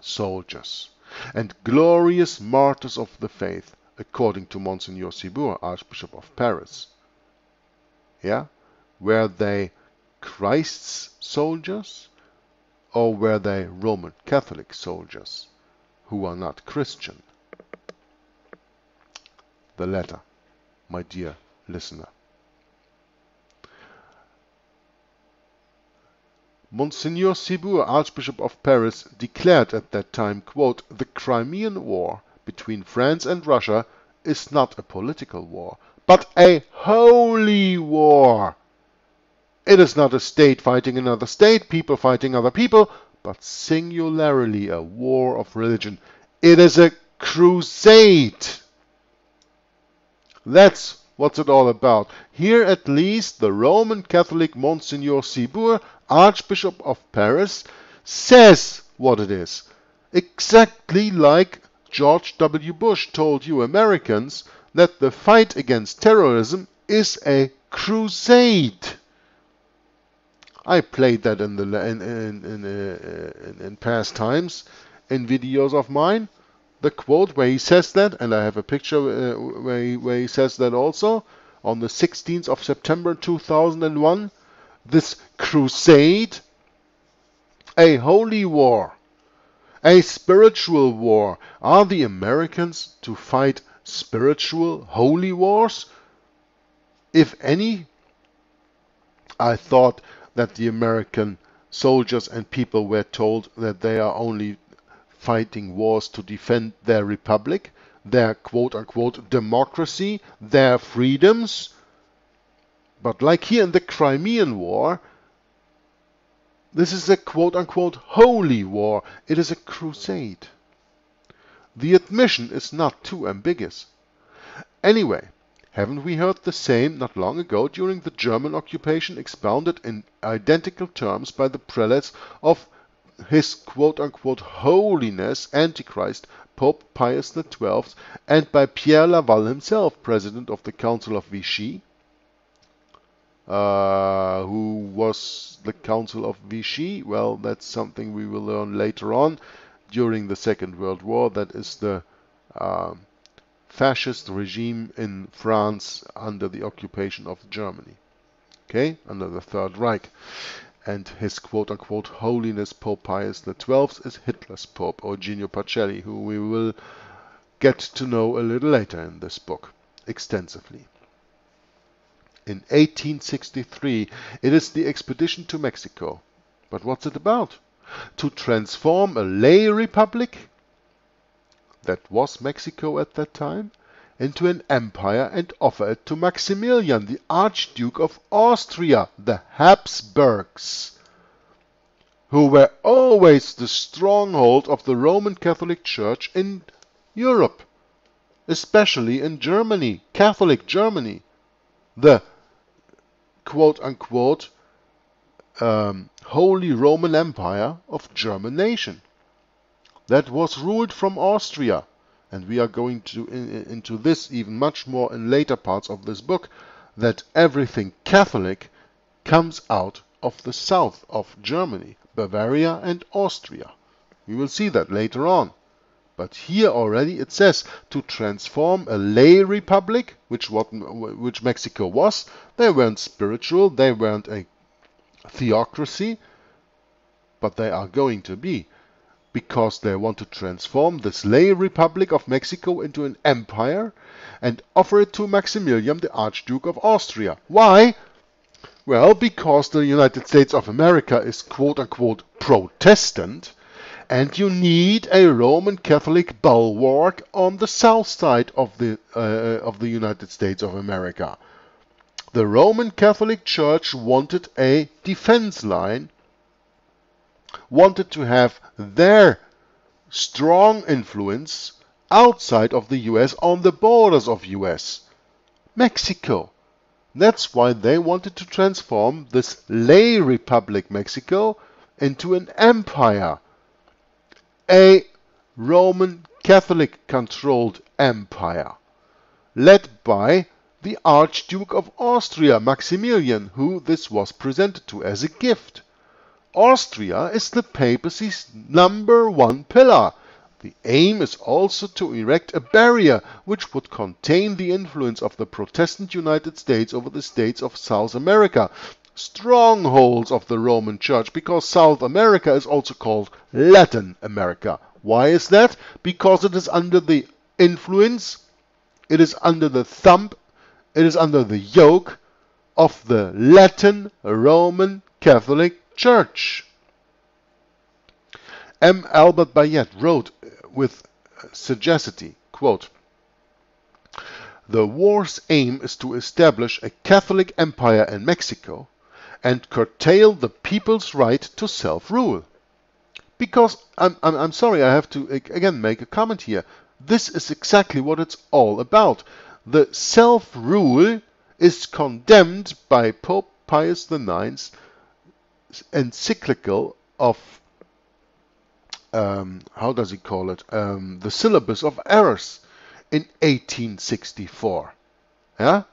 soldiers and glorious martyrs of the faith, according to Monsignor Sibour, Archbishop of Paris. Yeah? Were they Christ's soldiers or were they Roman Catholic soldiers who are not Christian? the letter, my dear listener. Monsignor Sibour, Archbishop of Paris, declared at that time, quote, The Crimean War between France and Russia is not a political war, but a holy war. It is not a state fighting another state, people fighting other people, but singularly a war of religion. It is a crusade. That's what's it all about. Here at least the Roman Catholic Monsignor Sibour, Archbishop of Paris, says what it is. Exactly like George W. Bush told you Americans that the fight against terrorism is a crusade. I played that in the in in in, uh, in, in past times in videos of mine the quote where he says that, and I have a picture uh, where, he, where he says that also, on the 16th of September 2001, this crusade, a holy war, a spiritual war. Are the Americans to fight spiritual holy wars? If any, I thought that the American soldiers and people were told that they are only fighting wars to defend their republic, their quote unquote democracy, their freedoms. But like here in the Crimean War, this is a quote unquote holy war. It is a crusade. The admission is not too ambiguous. Anyway, haven't we heard the same not long ago during the German occupation expounded in identical terms by the prelates of his quote-unquote holiness Antichrist Pope Pius XII and by Pierre Laval himself, president of the Council of Vichy, uh, who was the Council of Vichy. Well, that's something we will learn later on during the Second World War. That is the uh, fascist regime in France under the occupation of Germany. okay, under the Third Reich. And his quote-unquote Holiness Pope Pius XII is Hitler's Pope, or Eugenio Pacelli, who we will get to know a little later in this book extensively. In 1863, it is the expedition to Mexico. But what's it about? To transform a lay republic, that was Mexico at that time, into an empire and offer it to Maximilian, the Archduke of Austria, the Habsburgs, who were always the stronghold of the Roman Catholic Church in Europe, especially in Germany, Catholic Germany, the quote unquote um, Holy Roman Empire of German nation that was ruled from Austria and we are going to in, into this even much more in later parts of this book, that everything Catholic comes out of the south of Germany, Bavaria and Austria. We will see that later on. But here already it says to transform a lay republic, which what which Mexico was. They weren't spiritual, they weren't a theocracy, but they are going to be because they want to transform this lay republic of Mexico into an empire and offer it to Maximilian, the Archduke of Austria. Why? Well, because the United States of America is quote unquote Protestant and you need a Roman Catholic bulwark on the south side of the, uh, of the United States of America. The Roman Catholic Church wanted a defense line wanted to have their strong influence outside of the US on the borders of US. Mexico. That's why they wanted to transform this lay republic Mexico into an empire. A Roman Catholic controlled empire led by the Archduke of Austria Maximilian who this was presented to as a gift. Austria is the papacy's number one pillar. The aim is also to erect a barrier which would contain the influence of the Protestant United States over the states of South America, strongholds of the Roman Church, because South America is also called Latin America. Why is that? Because it is under the influence, it is under the thumb, it is under the yoke of the Latin Roman Catholic church. M. Albert Bayet wrote with sagacity, quote, The war's aim is to establish a Catholic empire in Mexico and curtail the people's right to self-rule. Because, I'm, I'm, I'm sorry, I have to again make a comment here. This is exactly what it's all about. The self-rule is condemned by Pope Pius IX encyclical of um, how does he call it? Um, the syllabus of errors in 1864. Yeah?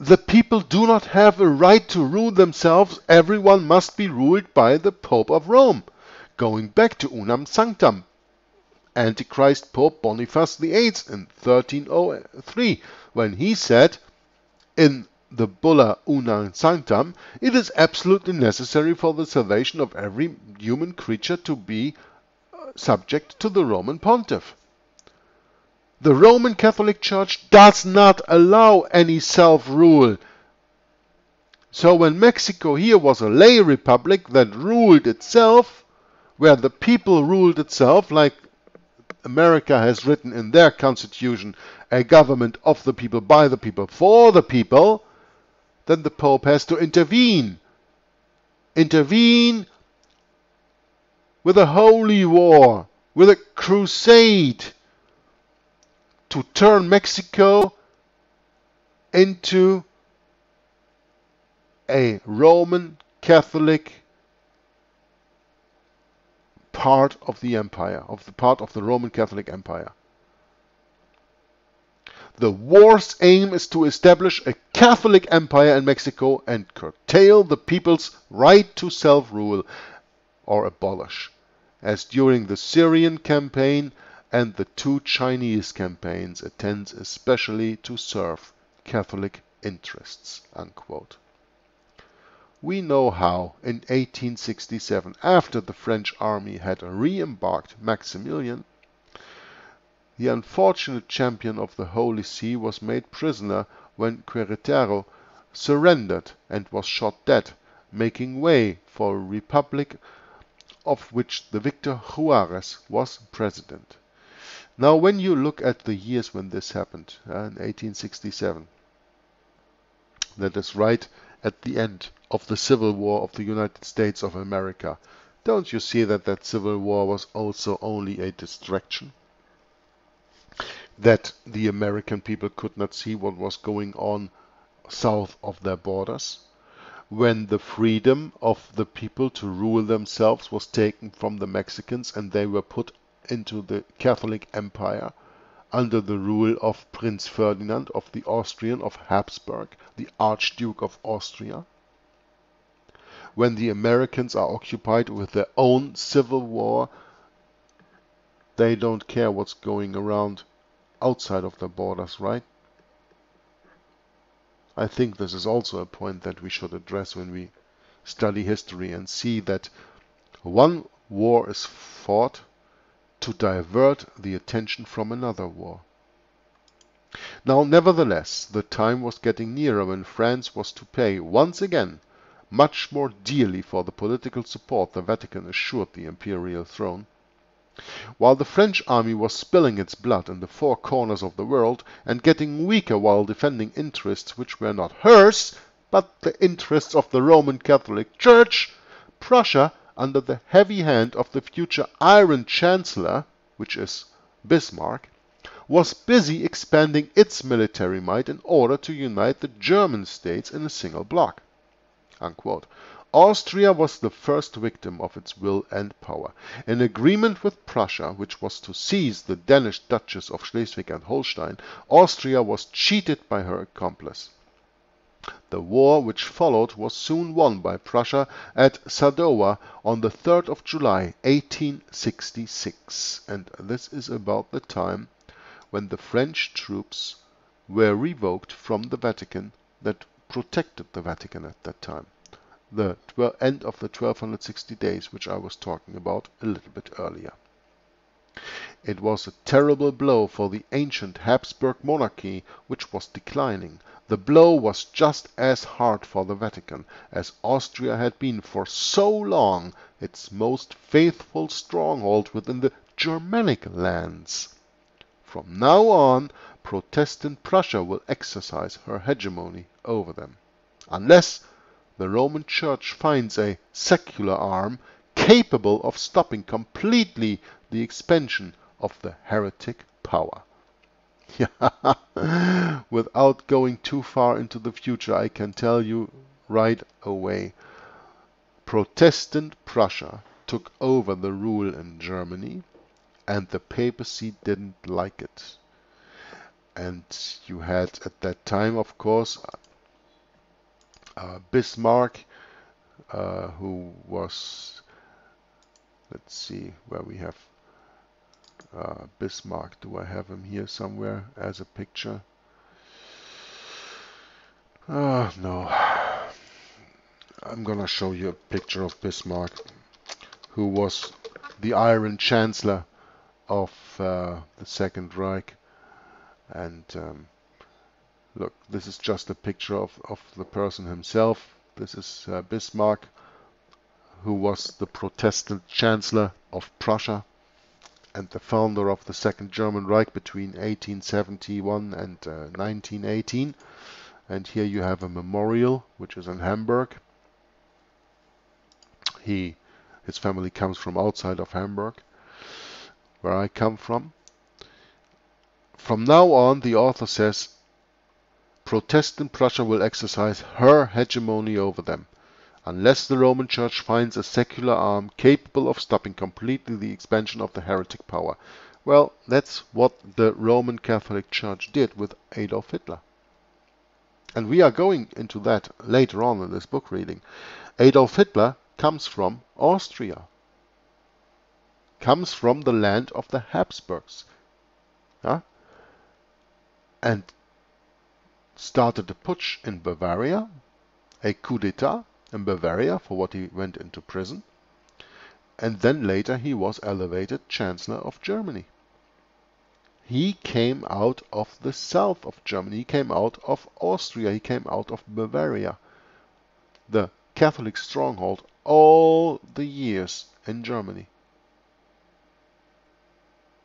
The people do not have a right to rule themselves. Everyone must be ruled by the Pope of Rome. Going back to Unam Sanctam, Antichrist Pope Boniface VIII in 1303, when he said, in the bulla unam sanctam, it is absolutely necessary for the salvation of every human creature to be uh, subject to the Roman pontiff. The Roman Catholic Church does not allow any self-rule. So when Mexico here was a lay republic that ruled itself, where the people ruled itself, like America has written in their constitution, a government of the people, by the people, for the people, then the Pope has to intervene. Intervene with a holy war, with a crusade to turn Mexico into a Roman Catholic part of the empire, of the part of the Roman Catholic Empire. The war's aim is to establish a Catholic empire in Mexico and curtail the people's right to self-rule or abolish, as during the Syrian campaign and the two Chinese campaigns it tends especially to serve Catholic interests. Unquote. We know how, in 1867, after the French army had re-embarked Maximilian, the unfortunate champion of the Holy See was made prisoner when Queretaro surrendered and was shot dead, making way for a republic of which the victor Juarez was president. Now, when you look at the years when this happened, uh, in 1867, that is right at the end of the Civil War of the United States of America. Don't you see that that Civil War was also only a distraction? That the American people could not see what was going on south of their borders? When the freedom of the people to rule themselves was taken from the Mexicans and they were put into the Catholic Empire under the rule of Prince Ferdinand of the Austrian of Habsburg, the Archduke of Austria? when the Americans are occupied with their own civil war, they don't care what's going around outside of the borders, right? I think this is also a point that we should address when we study history and see that one war is fought to divert the attention from another war. Now, nevertheless, the time was getting nearer when France was to pay once again much more dearly for the political support the Vatican assured the imperial throne. While the French army was spilling its blood in the four corners of the world and getting weaker while defending interests which were not hers, but the interests of the Roman Catholic Church, Prussia, under the heavy hand of the future Iron Chancellor, which is Bismarck, was busy expanding its military might in order to unite the German states in a single bloc. Austria was the first victim of its will and power. In agreement with Prussia, which was to seize the Danish Duchies of Schleswig and Holstein, Austria was cheated by her accomplice. The war which followed was soon won by Prussia at Sadowa on the 3rd of July 1866, and this is about the time when the French troops were revoked from the Vatican that protected the Vatican at that time. The end of the 1260 days, which I was talking about a little bit earlier. It was a terrible blow for the ancient Habsburg monarchy, which was declining. The blow was just as hard for the Vatican, as Austria had been for so long its most faithful stronghold within the Germanic lands. From now on, Protestant Prussia will exercise her hegemony over them, unless the Roman Church finds a secular arm capable of stopping completely the expansion of the heretic power. Without going too far into the future, I can tell you right away. Protestant Prussia took over the rule in Germany and the papacy didn't like it. And you had at that time, of course, Bismarck, uh, who was, let's see where we have uh, Bismarck. Do I have him here somewhere as a picture? Oh, no. I'm gonna show you a picture of Bismarck, who was the Iron Chancellor of uh, the Second Reich. And um, Look, this is just a picture of, of the person himself. This is uh, Bismarck, who was the Protestant Chancellor of Prussia and the founder of the Second German Reich between 1871 and uh, 1918. And here you have a memorial, which is in Hamburg. He, his family comes from outside of Hamburg, where I come from. From now on, the author says, Protestant Prussia will exercise her hegemony over them, unless the Roman Church finds a secular arm capable of stopping completely the expansion of the heretic power. Well, that's what the Roman Catholic Church did with Adolf Hitler. And we are going into that later on in this book reading. Adolf Hitler comes from Austria, comes from the land of the Habsburgs. Yeah? And started a putsch in Bavaria, a coup d'etat in Bavaria for what he went into prison, and then later he was elevated Chancellor of Germany. He came out of the south of Germany, he came out of Austria, he came out of Bavaria, the Catholic stronghold all the years in Germany.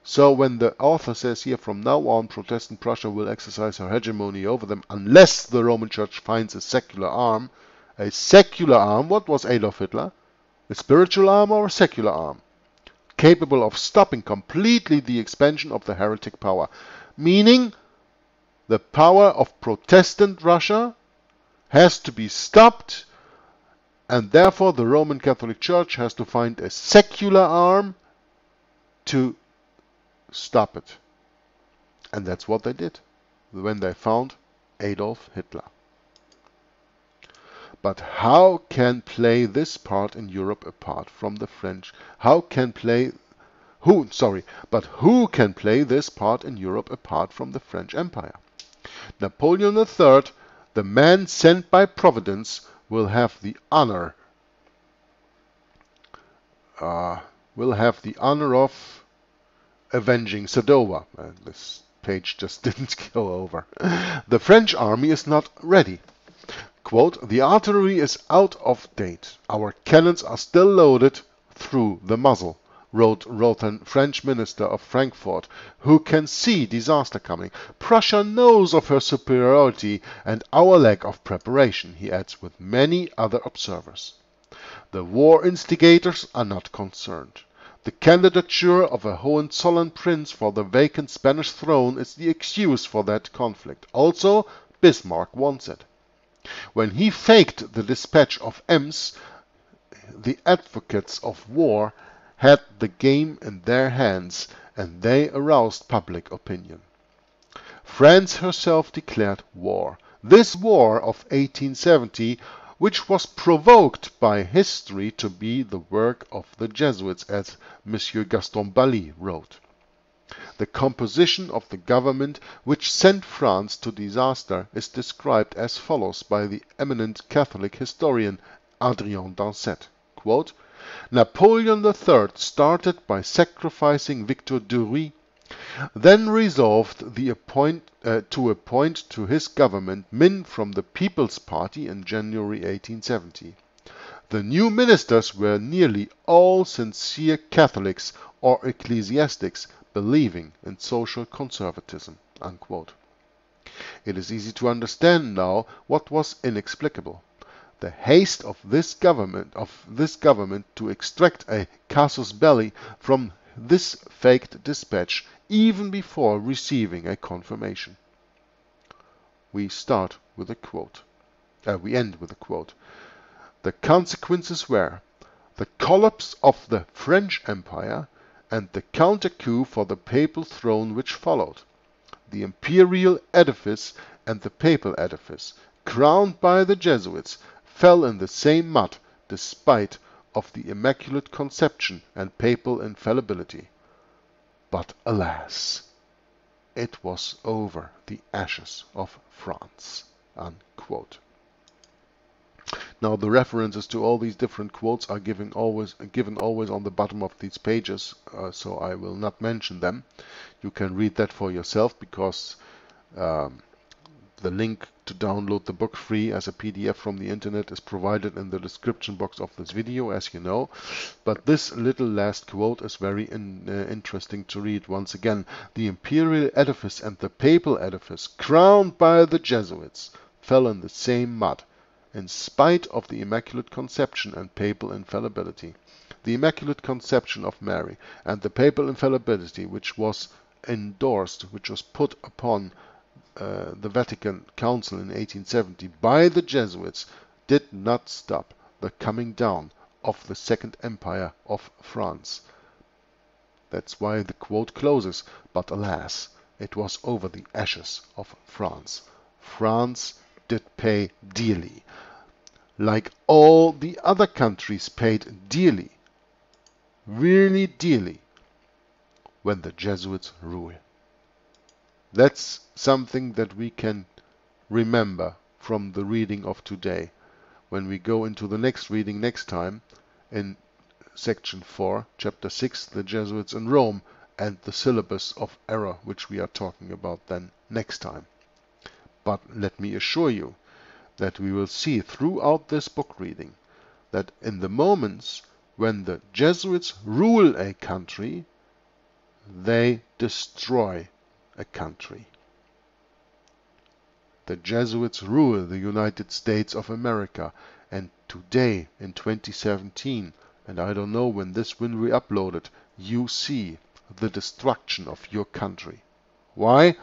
So when the author says here, from now on, Protestant Prussia will exercise her hegemony over them unless the Roman Church finds a secular arm. A secular arm, what was Adolf Hitler? A spiritual arm or a secular arm? Capable of stopping completely the expansion of the heretic power. Meaning, the power of Protestant Prussia has to be stopped and therefore the Roman Catholic Church has to find a secular arm to stop it. And that's what they did when they found Adolf Hitler. But how can play this part in Europe apart from the French? How can play who sorry, but who can play this part in Europe apart from the French Empire? Napoleon III, the man sent by Providence, will have the honor uh, will have the honor of avenging Sadowa. Uh, this page just didn't go over. The French army is not ready. Quote, the artillery is out of date. Our cannons are still loaded through the muzzle, wrote, a French minister of Frankfurt, who can see disaster coming. Prussia knows of her superiority and our lack of preparation, he adds with many other observers. The war instigators are not concerned. The candidature of a Hohenzollern prince for the vacant Spanish throne is the excuse for that conflict. Also, Bismarck wants it. When he faked the dispatch of Ems, the advocates of war had the game in their hands and they aroused public opinion. France herself declared war. This war of 1870 which was provoked by history to be the work of the Jesuits, as M. Gaston Bally wrote. The composition of the government which sent France to disaster is described as follows by the eminent Catholic historian Adrien Dansette. Napoleon III started by sacrificing Victor Duruy then resolved appoint, uh, to appoint to his government men from the People's Party in January 1870. The new ministers were nearly all sincere Catholics or ecclesiastics believing in social conservatism. Unquote. It is easy to understand now what was inexplicable. The haste of this government of this government to extract a casus belli from this faked dispatch even before receiving a confirmation. We start with a quote. Uh, we end with a quote. The consequences were the collapse of the French Empire and the counter coup for the papal throne which followed. The imperial edifice and the papal edifice, crowned by the Jesuits, fell in the same mud despite of the Immaculate Conception and papal infallibility. But alas, it was over the ashes of France. Unquote. Now the references to all these different quotes are given always given always on the bottom of these pages, uh, so I will not mention them. You can read that for yourself because um, the link to download the book free as a PDF from the internet is provided in the description box of this video, as you know. But this little last quote is very in, uh, interesting to read. Once again, the imperial edifice and the papal edifice, crowned by the Jesuits, fell in the same mud, in spite of the Immaculate Conception and papal infallibility. The Immaculate Conception of Mary and the papal infallibility, which was endorsed, which was put upon uh, the Vatican Council in 1870 by the Jesuits did not stop the coming down of the Second Empire of France. That's why the quote closes, but alas, it was over the ashes of France. France did pay dearly, like all the other countries paid dearly, really dearly, when the Jesuits ruled. That's something that we can remember from the reading of today when we go into the next reading next time in section 4, chapter 6, the Jesuits in Rome, and the syllabus of error, which we are talking about then next time. But let me assure you that we will see throughout this book reading that in the moments when the Jesuits rule a country, they destroy a country. The Jesuits rule the United States of America, and today in 2017 and I don't know when this will be uploaded, you see the destruction of your country. Why?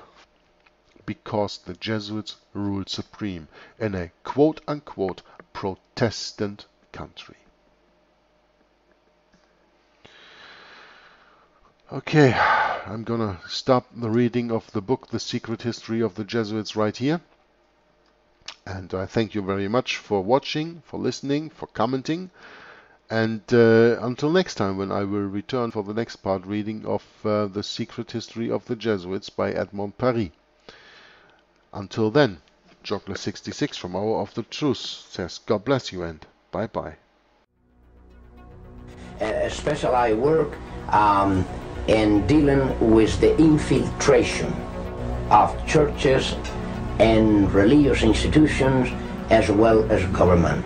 Because the Jesuits rule supreme in a quote-unquote Protestant country. Okay, I'm gonna stop the reading of the book The Secret History of the Jesuits right here. And I thank you very much for watching, for listening, for commenting. And uh, until next time, when I will return for the next part reading of uh, The Secret History of the Jesuits by Edmond Paris. Until then, Joggler66 from Hour of the Truth says God bless you and bye bye. Especially I work um, in dealing with the infiltration of churches and religious institutions as well as government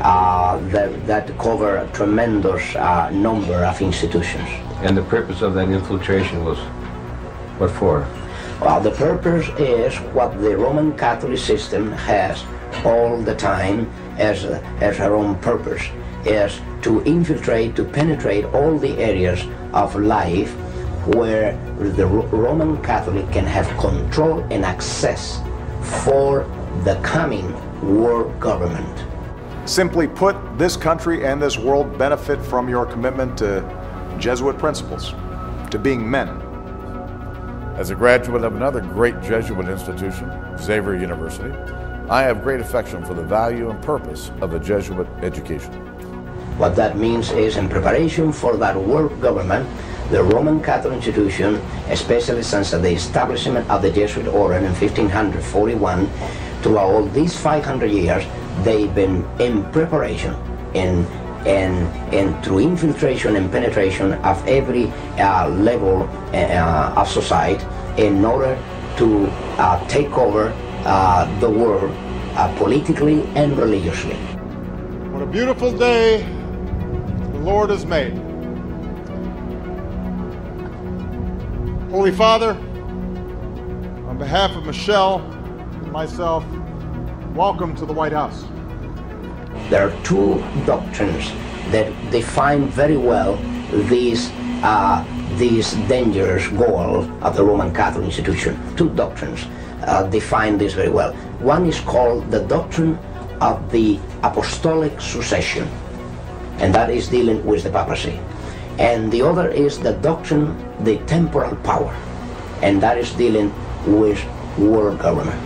uh, that, that cover a tremendous uh, number of institutions. And the purpose of that infiltration was what for? Well, the purpose is what the Roman Catholic system has all the time as, as her own purpose, is to infiltrate, to penetrate all the areas of life where the Roman Catholic can have control and access for the coming world government. Simply put, this country and this world benefit from your commitment to Jesuit principles, to being men. As a graduate of another great Jesuit institution, Xavier University, I have great affection for the value and purpose of a Jesuit education. What that means is in preparation for that world government, the Roman Catholic institution, especially since the establishment of the Jesuit order in 1541, throughout all these 500 years, they've been in preparation in and through infiltration and penetration of every uh, level uh, of society in order to uh, take over uh, the world uh, politically and religiously. What a beautiful day Lord has made. Holy Father, on behalf of Michelle and myself, Welcome to the White House. There are two doctrines that define very well these uh, these dangerous goal of the Roman Catholic institution. Two doctrines uh, define this very well. One is called the doctrine of the apostolic succession, and that is dealing with the papacy. And the other is the doctrine, the temporal power, and that is dealing with world government.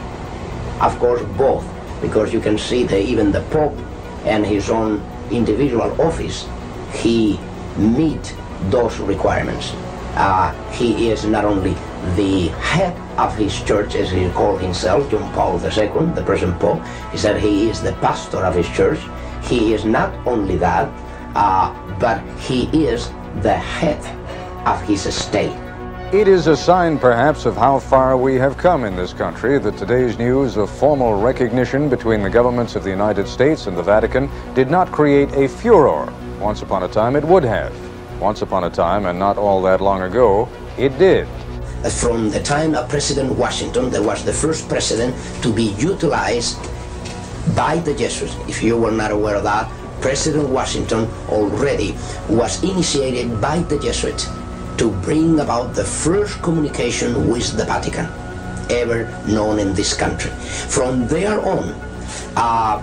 Of course, both because you can see that even the Pope and his own individual office, he meet those requirements. Uh, he is not only the head of his church, as he called himself, John Paul II, the present Pope. He said he is the pastor of his church. He is not only that, uh, but he is the head of his state. It is a sign, perhaps, of how far we have come in this country that today's news of formal recognition between the governments of the United States and the Vatican did not create a furor. Once upon a time, it would have. Once upon a time, and not all that long ago, it did. From the time of President Washington, there was the first president to be utilized by the Jesuits. If you were not aware of that, President Washington already was initiated by the Jesuits to bring about the first communication with the Vatican ever known in this country. From there on, uh,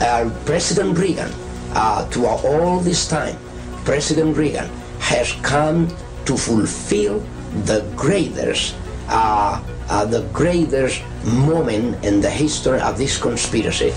uh, President Reagan, uh, to all this time, President Reagan has come to fulfill the greatest, uh, uh, the greatest moment in the history of this conspiracy.